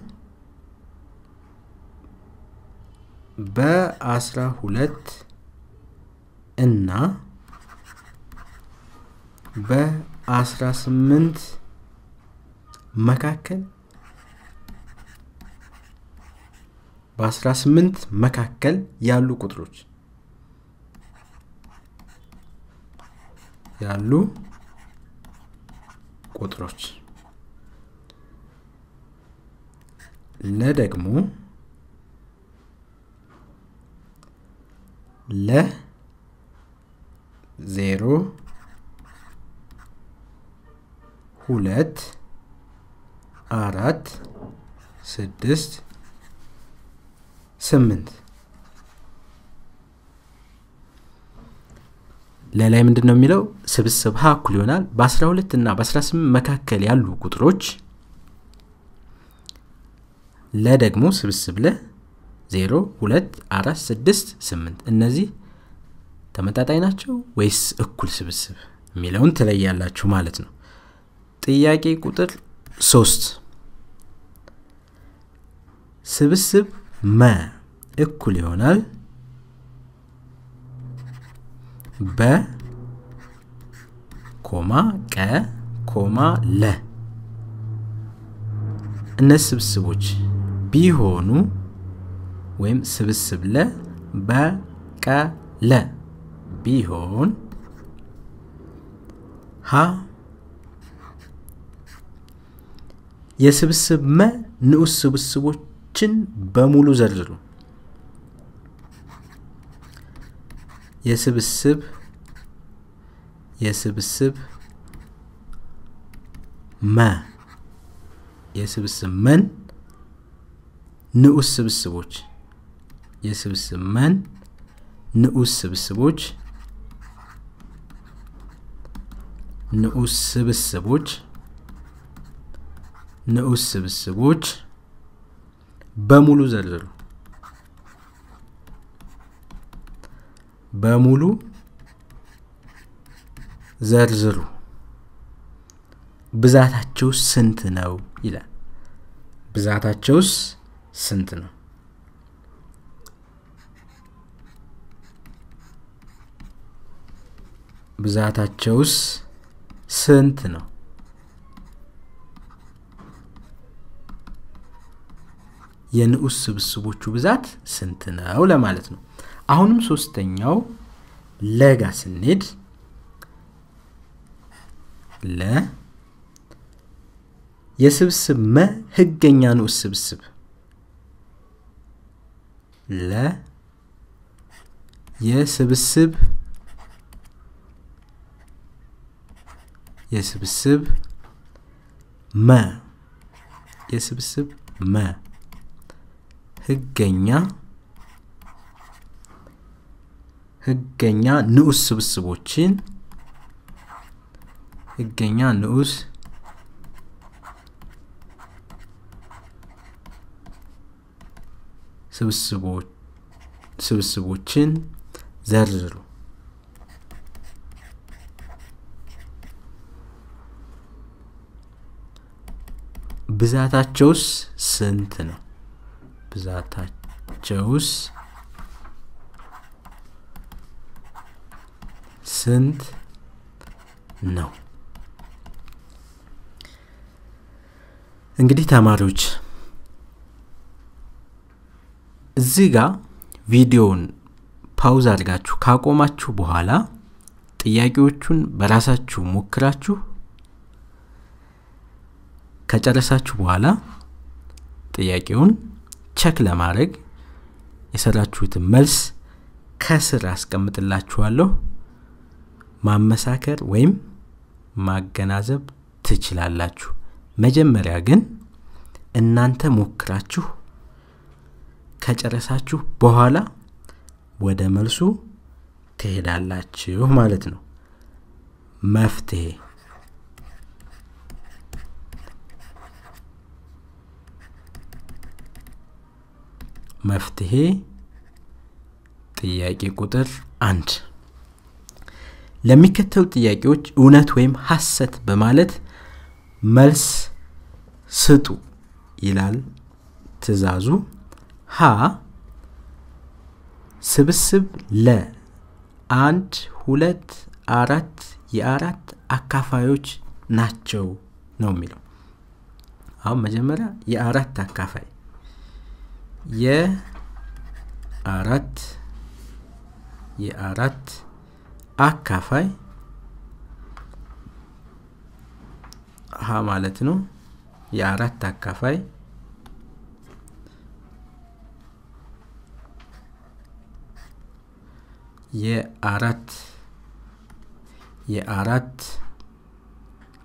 በአስራ ሁለት እና በአስራ ስምንት መካከል? በአስራ ስምንት መካከል ያሉ ቁጥሮች ያሉ ቁጥሮች። ለ ደግሞ ለ ዜሮ ሁለት አራት ስድስት ስምንት። ለላይ ምንድን ነው የሚለው? ስብስብ ሀ እኩል ይሆናል። በ12 እና በ18 መካከል ያሉ ቁጥሮች ለ ደግሞ ስብስብ ለ 0 2 4 6 8 እነዚህ ተመጣጣኝ ናቸው ወይስ እኩል ስብስብ የሚለውን ትለያላችሁ ማለት ነው ጥያቄ ቁጥር ሶስት። ስብስብ መ እኩል ይሆናል። በ ኮማ ቀ ኮማ ለ። እነዚህ ስብስቦች ቢሆኑ ወይም ስብስብ ለ በቀ ለ ቢሆን ሀ የስብስብ መ ንዑስ ስብስቦችን በሙሉ ዘርዝሩ። የስብስብ የስብስብ መ የስብስብ መን ንዑስ ስብስቦች የስብስብ መን ንዑስ ስብስቦች ንዑስ ስብስቦች ንዑስ ስብስቦች በሙሉ ዘርዝሩ። በሙሉ ዘርዝሩ። ብዛታቸውስ ስንት ነው ይላል። ብዛታቸውስ ስንት ነው? ብዛታቸውስ ስንት ነው? የንዑስ ስብስቦቹ ብዛት ስንት ነው ለማለት ነው። አሁንም ሶስተኛው ለጋ ስንሄድ ለ የስብስብ መ ህገኛ ንዑስ ስብስብ ለ የስብስብ የስብስብ መ የስብስብ መ ህገኛ ህገኛ ንዑስ ስብስቦችን ህገኛ ንዑስ ስብስቦችን ዘርዝሩ። ብዛታቸውስ ስንት ነው? ብዛታቸውስ ስንት ነው? እንግዲህ ተማሪዎች እዚህ ጋር ቪዲዮውን ፓውዝ አድርጋችሁ ካቆማችሁ በኋላ ጥያቄዎቹን በራሳችሁ ሞክራችሁ ከጨረሳችሁ በኋላ ጥያቄውን ቸክ ለማድረግ የሰራችሁትን መልስ ከስር አስቀምጥላችኋለሁ። ማመሳከር ወይም ማገናዘብ ትችላላችሁ። መጀመሪያ ግን እናንተ ሞክራችሁ ከጨረሳችሁ በኋላ ወደ መልሱ ትሄዳላችሁ ማለት ነው። መፍትሄ መፍትሄ ጥያቄ ቁጥር አንድ ለሚከተሉ ጥያቄዎች እውነት ወይም ሐሰት በማለት መልስ ስጡ ይላል ትእዛዙ። ሀ ስብስብ ለ አንድ ሁለት አራት የአራት አካፋዮች ናቸው ነው የሚለው። አሁን መጀመሪያ የአራት አካፋይ የአራት የአራት አካፋይ ሀ ማለት ነው። የአራት አካፋይ የአራት የአራት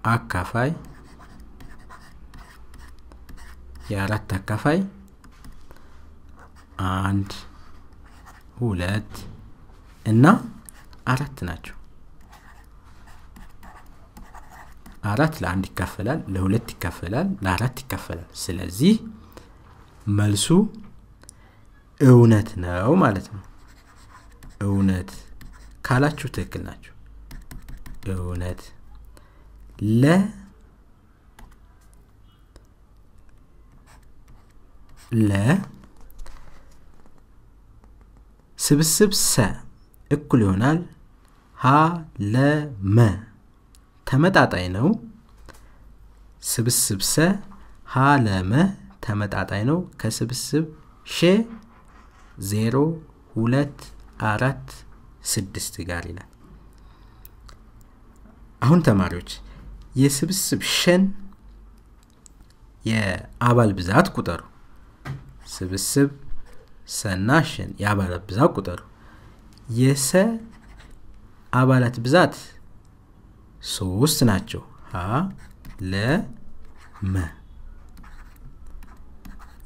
አካፋይ የአራት አካፋይ አንድ ሁለት እና አራት ናቸው። አራት ለአንድ ይካፈላል፣ ለሁለት ይካፈላል፣ ለአራት ይካፈላል። ስለዚህ መልሱ እውነት ነው ማለት ነው። እውነት ካላችሁ ትክክል ናቸው። እውነት ለ ለ ስብስብ ሰ እኩል ይሆናል ሀ ለ መ ተመጣጣኝ ነው። ስብስብ ሰ ሀ ለ መ ተመጣጣኝ ነው ከስብስብ ሼ ዜሮ ሁለት አራት ስድስት ጋር ይላል። አሁን ተማሪዎች የስብስብ ሸን የአባል ብዛት ቁጠሩ። ስብስብ ሰና ሸን የአባላት ብዛት ቁጠሩ። የሰ አባላት ብዛት ሶስት ናቸው። ሀ ለ መ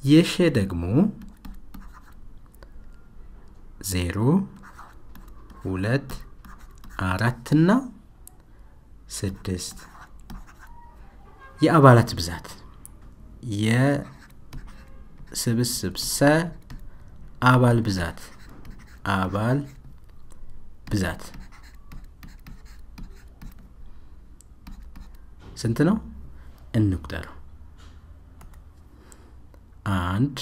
የሸ ደግሞ ዜሮ ሁለት አራትና ስድስት የአባላት ብዛት የስብስብ ሰ አባል ብዛት አባል ብዛት ስንት ነው? እንቁጠረው። አንድ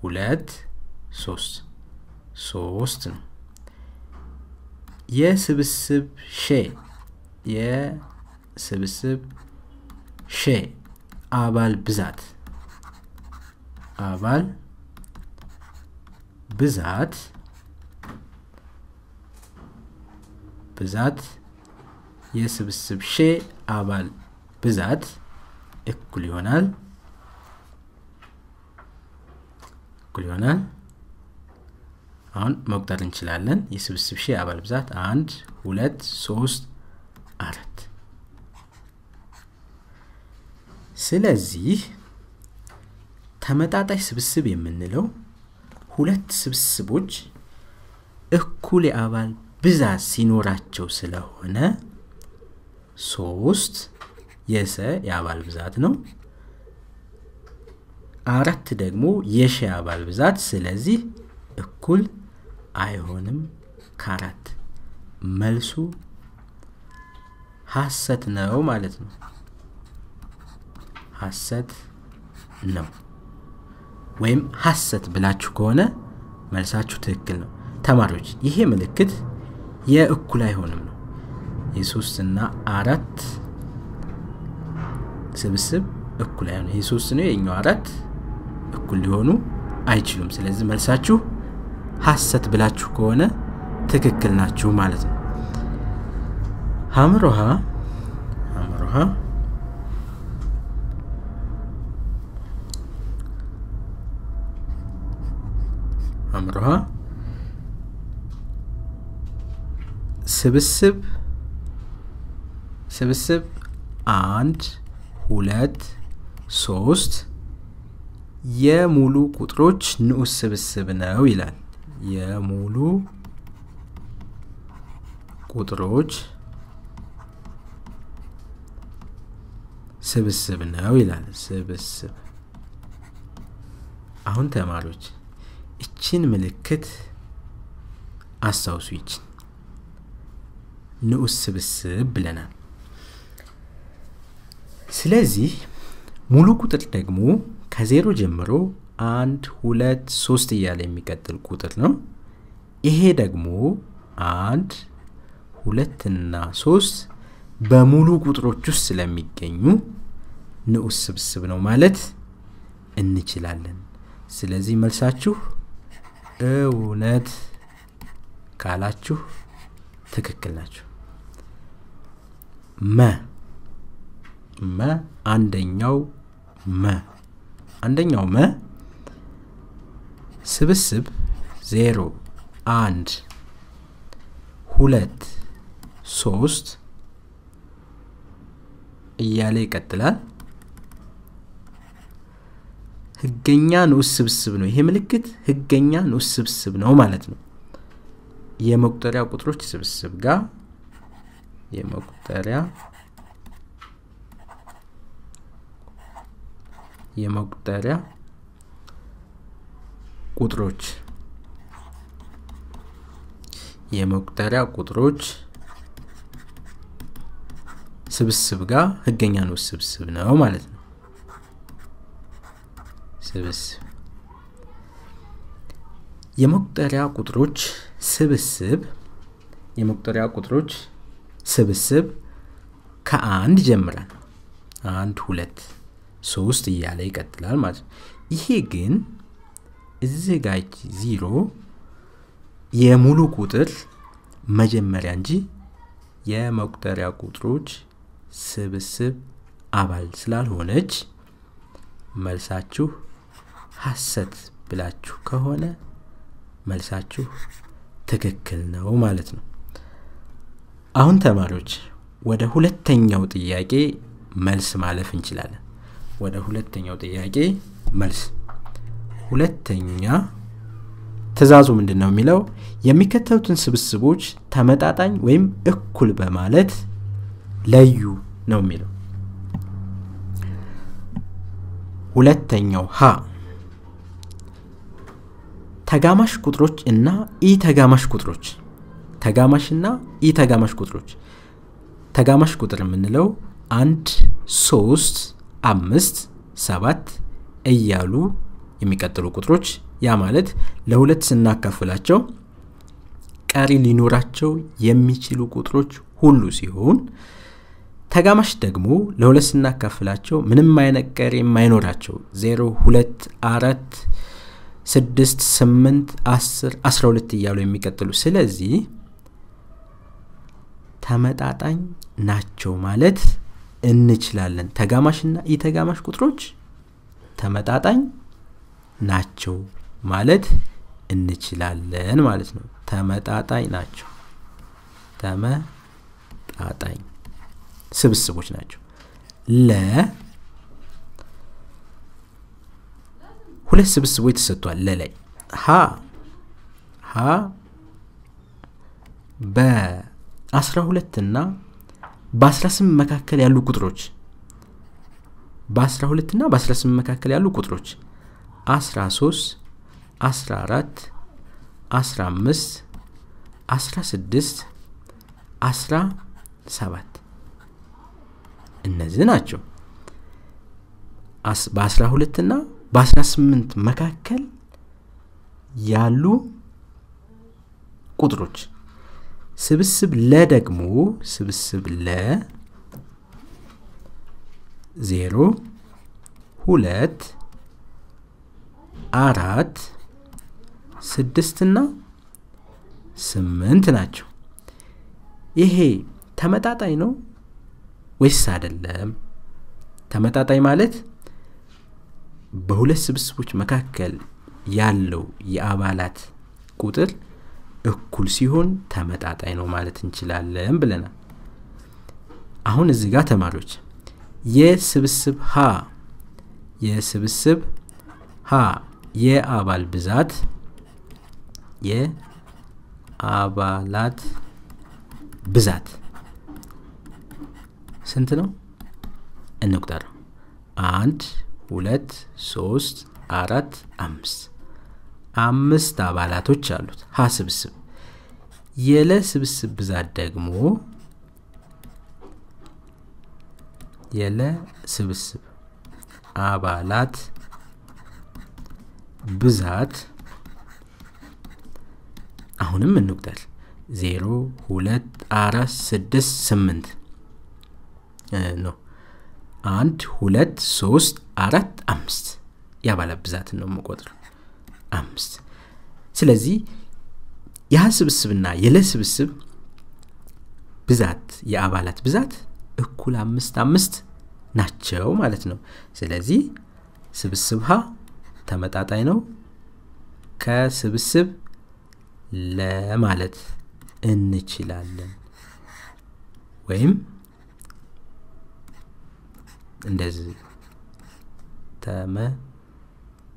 ሁለት ሶስት ሶስት ነው። የስብስብ ሼ የስብስብ ሼ አባል ብዛት አባል ብዛት ብዛት የስብስብ ሼ አባል ብዛት እኩል ይሆናል እኩል ይሆናል አሁን መቁጠር እንችላለን። የስብስብ ሺህ አባል ብዛት አንድ ሁለት ሶስት አራት። ስለዚህ ተመጣጣኝ ስብስብ የምንለው ሁለት ስብስቦች እኩል የአባል ብዛት ሲኖራቸው ስለሆነ ሶስት የሰ የአባል ብዛት ነው። አራት ደግሞ የሸ አባል ብዛት ስለዚህ እኩል አይሆንም። ከአራት መልሱ ሀሰት ነው ማለት ነው። ሀሰት ነው ወይም ሀሰት ብላችሁ ከሆነ መልሳችሁ ትክክል ነው። ተማሪዎች ይሄ ምልክት የእኩል አይሆንም ነው። የሶስትና አራት ስብስብ እኩል አይሆንም። ሶስት ነው የኛው አራት እኩል ሊሆኑ አይችሉም። ስለዚህ መልሳችሁ ሀሰት ብላችሁ ከሆነ ትክክል ናችሁ ማለት ነው። ሀምሮሃ ሀምሮሃ ሀምሮሃ ስብስብ ስብስብ አንድ ሁለት ሶስት። የሙሉ ቁጥሮች ንዑስ ስብስብ ነው ይላል። የሙሉ ቁጥሮች ስብስብ ነው ይላል። ስብስብ። አሁን ተማሪዎች እችን ምልክት አስታውሱ ይችን ንዑስ ስብስብ ብለናል። ስለዚህ ሙሉ ቁጥር ደግሞ ከዜሮ ጀምሮ አንድ ሁለት ሶስት እያለ የሚቀጥል ቁጥር ነው። ይሄ ደግሞ አንድ ሁለትና ሶስት በሙሉ ቁጥሮች ውስጥ ስለሚገኙ ንዑስ ስብስብ ነው ማለት እንችላለን። ስለዚህ መልሳችሁ እውነት ካላችሁ ትክክል ናቸው መ መ አንደኛው መ አንደኛው መ ስብስብ ዜሮ አንድ ሁለት ሶስት እያለ ይቀጥላል ህገኛ ንዑስ ስብስብ ነው። ይሄ ምልክት ህገኛ ንዑስ ስብስብ ነው ማለት ነው። የመቁጠሪያ ቁጥሮች ስብስብ ጋር የመቁጠሪያ የመቁጠሪያ ቁጥሮች የመቁጠሪያ ቁጥሮች ስብስብ ጋር ህገኛ ንዑስ ስብስብ ነው ማለት ነው ስብስብ የመቁጠሪያ ቁጥሮች ስብስብ የመቁጠሪያ ቁጥሮች ስብስብ ከአንድ ይጀምራል። አንድ ሁለት ሶስት እያለ ይቀጥላል ማለት ነው። ይሄ ግን እዚህ ጋ ዚሮ የሙሉ ቁጥር መጀመሪያ እንጂ የመቁጠሪያ ቁጥሮች ስብስብ አባል ስላልሆነች መልሳችሁ ሐሰት ብላችሁ ከሆነ መልሳችሁ ትክክል ነው ማለት ነው። አሁን ተማሪዎች ወደ ሁለተኛው ጥያቄ መልስ ማለፍ እንችላለን። ወደ ሁለተኛው ጥያቄ መልስ ሁለተኛ ትእዛዙ ምንድን ነው የሚለው የሚከተሉትን ስብስቦች ተመጣጣኝ ወይም እኩል በማለት ለዩ ነው የሚለው። ሁለተኛው ሀ ተጋማሽ ቁጥሮች እና ኢ ተጋማሽ ቁጥሮች። ተጋማሽና ኢ ተጋማሽ ቁጥሮች። ተጋማሽ ቁጥር የምንለው አንድ ሶስት አምስት ሰባት እያሉ የሚቀጥሉ ቁጥሮች። ያ ማለት ለሁለት ስናካፍላቸው ቀሪ ሊኖራቸው የሚችሉ ቁጥሮች ሁሉ ሲሆን ተጋማሽ ደግሞ ለሁለት ስናካፍላቸው ምንም አይነት ቀሪ የማይኖራቸው ዜሮ ሁለት አራት ስድስት ስምንት አስር አስራ ሁለት እያሉ የሚቀጥሉ ስለዚህ ተመጣጣኝ ናቸው ማለት እንችላለን። ተጋማሽና ኢተጋማሽ ቁጥሮች ተመጣጣኝ ናቸው ማለት እንችላለን ማለት ነው። ተመጣጣኝ ናቸው። ተመጣጣኝ ስብስቦች ናቸው። ለ ሁለት ስብስቦች ተሰጥቷል። ለላይ ሀ ሀ በአስራ ሁለት እና በአስራ ስምንት መካከል ያሉ ቁጥሮች በአስራ ሁለት እና በአስራ ስምንት መካከል ያሉ ቁጥሮች አስራ ሶስት አስራ አራት አስራ አምስት አስራ ስድስት አስራ ሰባት እነዚህ ናቸው። በአስራ ሁለት እና በአስራ ስምንት መካከል ያሉ ቁጥሮች ስብስብ ለ ደግሞ ስብስብ ለ ዜሮ ሁለት አራት ስድስትና ስምንት ናቸው። ይሄ ተመጣጣኝ ነው ወይስ አይደለም? ተመጣጣኝ ማለት በሁለት ስብስቦች መካከል ያለው የአባላት ቁጥር እኩል ሲሆን ተመጣጣኝ ነው ማለት እንችላለን ብለናል። አሁን እዚህ ጋር ተማሪዎች የስብስብ ሀ የስብስብ ሀ የአባል ብዛት የአባላት ብዛት ስንት ነው? እንቁጠረው። አንድ ሁለት ሶስት አራት አምስት አምስት አባላቶች አሉት ሀ ስብስብ። የለ ስብስብ ብዛት ደግሞ የለ ስብስብ አባላት ብዛት አሁንም እንቁጠር። ዜሮ ሁለት አራት ስድስት ስምንት ነው። አንድ ሁለት ሶስት አራት አምስት የአባላት ብዛትን ነው የምቆጥረው አምስት። ስለዚህ የሀ ስብስብና የለ ስብስብ ብዛት የአባላት ብዛት እኩል አምስት አምስት ናቸው ማለት ነው። ስለዚህ ስብስብ ሀ ተመጣጣኝ ነው ከስብስብ ለማለት እንችላለን ወይም እንደዚህ ተመ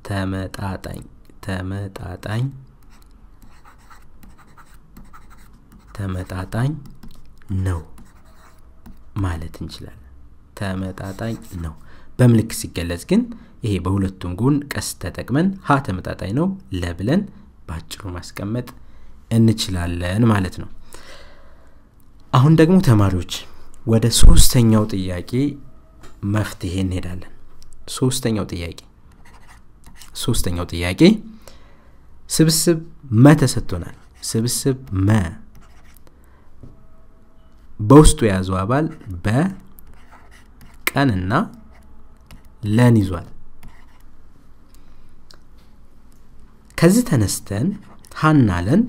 ተመጣጣኝ ተመጣጣኝ ተመጣጣኝ ነው ማለት እንችላለን። ተመጣጣኝ ነው። በምልክት ሲገለጽ ግን ይሄ በሁለቱም ጎን ቀስ ተጠቅመን ሀ ተመጣጣኝ ነው ለብለን በአጭሩ ማስቀመጥ እንችላለን ማለት ነው። አሁን ደግሞ ተማሪዎች ወደ ሶስተኛው ጥያቄ መፍትሄ እንሄዳለን። ሶስተኛው ጥያቄ ሶስተኛው ጥያቄ ስብስብ መ ተሰጥቶናል። ስብስብ መ በውስጡ የያዘው አባል በቀንና ለን ይዟል። ከዚህ ተነስተን ሀና ለን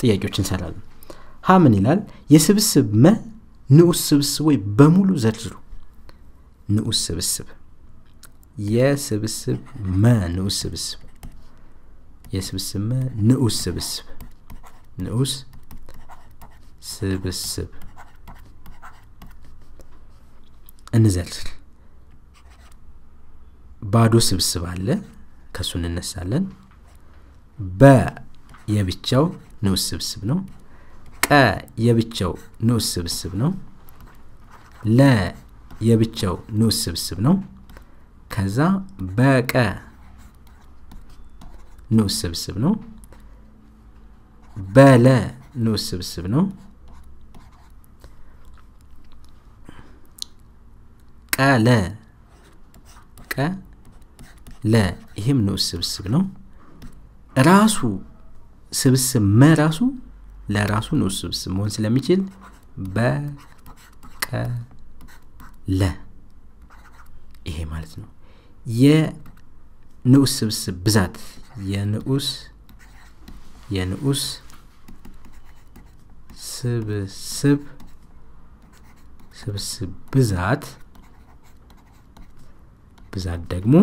ጥያቄዎች እንሰራለን። ሀ ምን ይላል? የስብስብ መ ንዑስ ስብስቦች በሙሉ ዘርዝሩ። ንዑስ ስብስብ የስብስብ መ ንዑስ ስብስብ። የስብስብ መ ንዑስ ስብስብ። ንዑስ ስብስብ። እንዘርዝር ባዶ ስብስብ አለ ከእሱ እንነሳለን። በ የብቻው ንዑስ ስብስብ ነው። ቀ የብቻው ንዑስ ስብስብ ነው። ለ የብቻው ንዑስ ስብስብ ነው ከዛ በቀ ንዑስ ስብስብ ነው። በለ ንዑስ ስብስብ ነው። ቀለ ቀ ለ ይህም ንዑስ ስብስብ ነው። ራሱ ስብስብ መ ራሱ ለራሱ ንዑስ ስብስብ መሆን ስለሚችል በቀ ለ ይሄ ማለት ነው የንዑስ ስብስብ ብዛት። የንዑስ የንዑስ ስብስብ ስብስብ ብዛት። ብዛት ደግሞ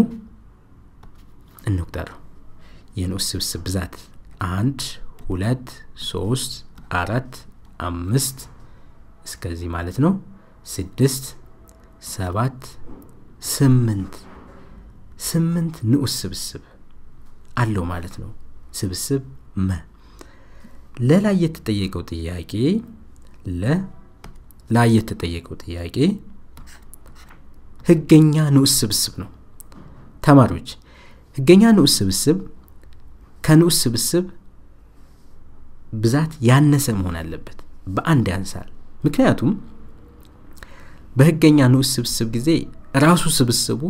እንቁጠረው የንዑስ ስብስብ ብዛት አንድ ሁለት ሶስት አራት አምስት እስከዚህ ማለት ነው። ስድስት ሰባት ስምንት ስምንት ንዑስ ስብስብ አለው ማለት ነው። ስብስብ መ። ለላይ የተጠየቀው ጥያቄ ለ። ላይ የተጠየቀው ጥያቄ ህገኛ ንዑስ ስብስብ ነው። ተማሪዎች ህገኛ ንዑስ ስብስብ ከንዑስ ስብስብ ብዛት ያነሰ መሆን አለበት። በአንድ ያንሳል። ምክንያቱም በህገኛ ንዑስ ስብስብ ጊዜ ራሱ ስብስቡ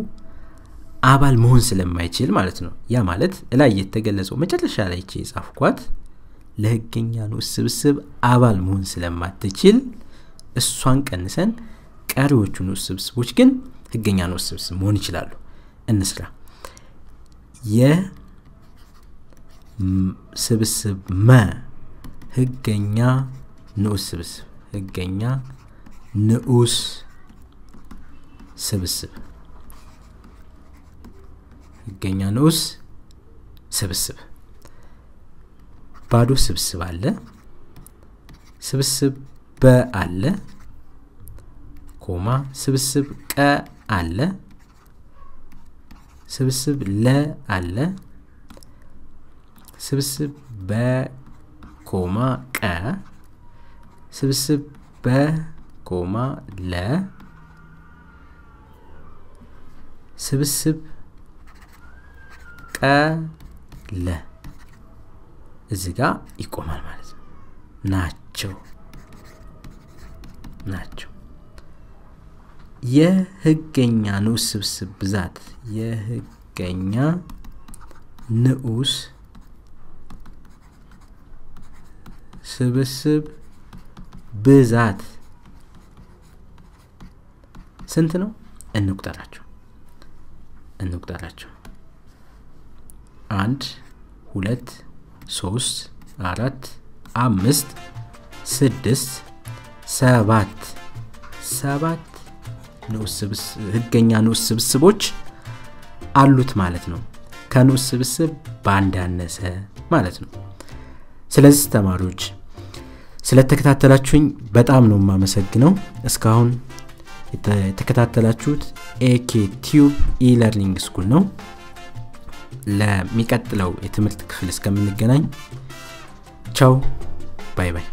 አባል መሆን ስለማይችል ማለት ነው። ያ ማለት ላይ የተገለጸው መጨረሻ ላይ ቼ የጻፍኳት ለህገኛ ንዑስ ስብስብ አባል መሆን ስለማትችል እሷን ቀንሰን ቀሪዎቹ ንዑስ ስብስቦች ግን ህገኛ ንዑስ ስብስብ መሆን ይችላሉ። እንስራ። የስብስብ መ ህገኛ ንዑስ ስብስብ ህገኛ ንዑስ ስብስብ ህገኛ ንዑስ ስብስብ። ባዶ ስብስብ አለ። ስብስብ በ አለ። ኮማ ስብስብ ቀ አለ። ስብስብ ለ አለ። ስብስብ በ ኮማ ቀ። ስብስብ በ ኮማ ለ። ስብስብ ቀ ለ እዚህ ጋር ይቆማል ማለት ነው። ናቸው። ናቸው። የህገኛ ንዑስ ስብስብ ብዛት የህገኛ ንዑስ ስብስብ ብዛት ስንት ነው? እንቁጠራቸው። እንቁጠራቸው አንድ ሁለት ሶስት አራት አምስት ስድስት ሰባት። ሰባት ህገኛ ንዑስ ስብስቦች አሉት ማለት ነው። ከንዑስ ስብስብ ያነሰ ማለት ነው። ስለዚህ ተማሪዎች ስለተከታተላችሁኝ በጣም ነው የማመሰግነው። እስካሁን የተከታተላችሁት AK Tube e-learning school ነው ለሚቀጥለው የትምህርት ክፍል እስከምንገናኝ ቻው bye bye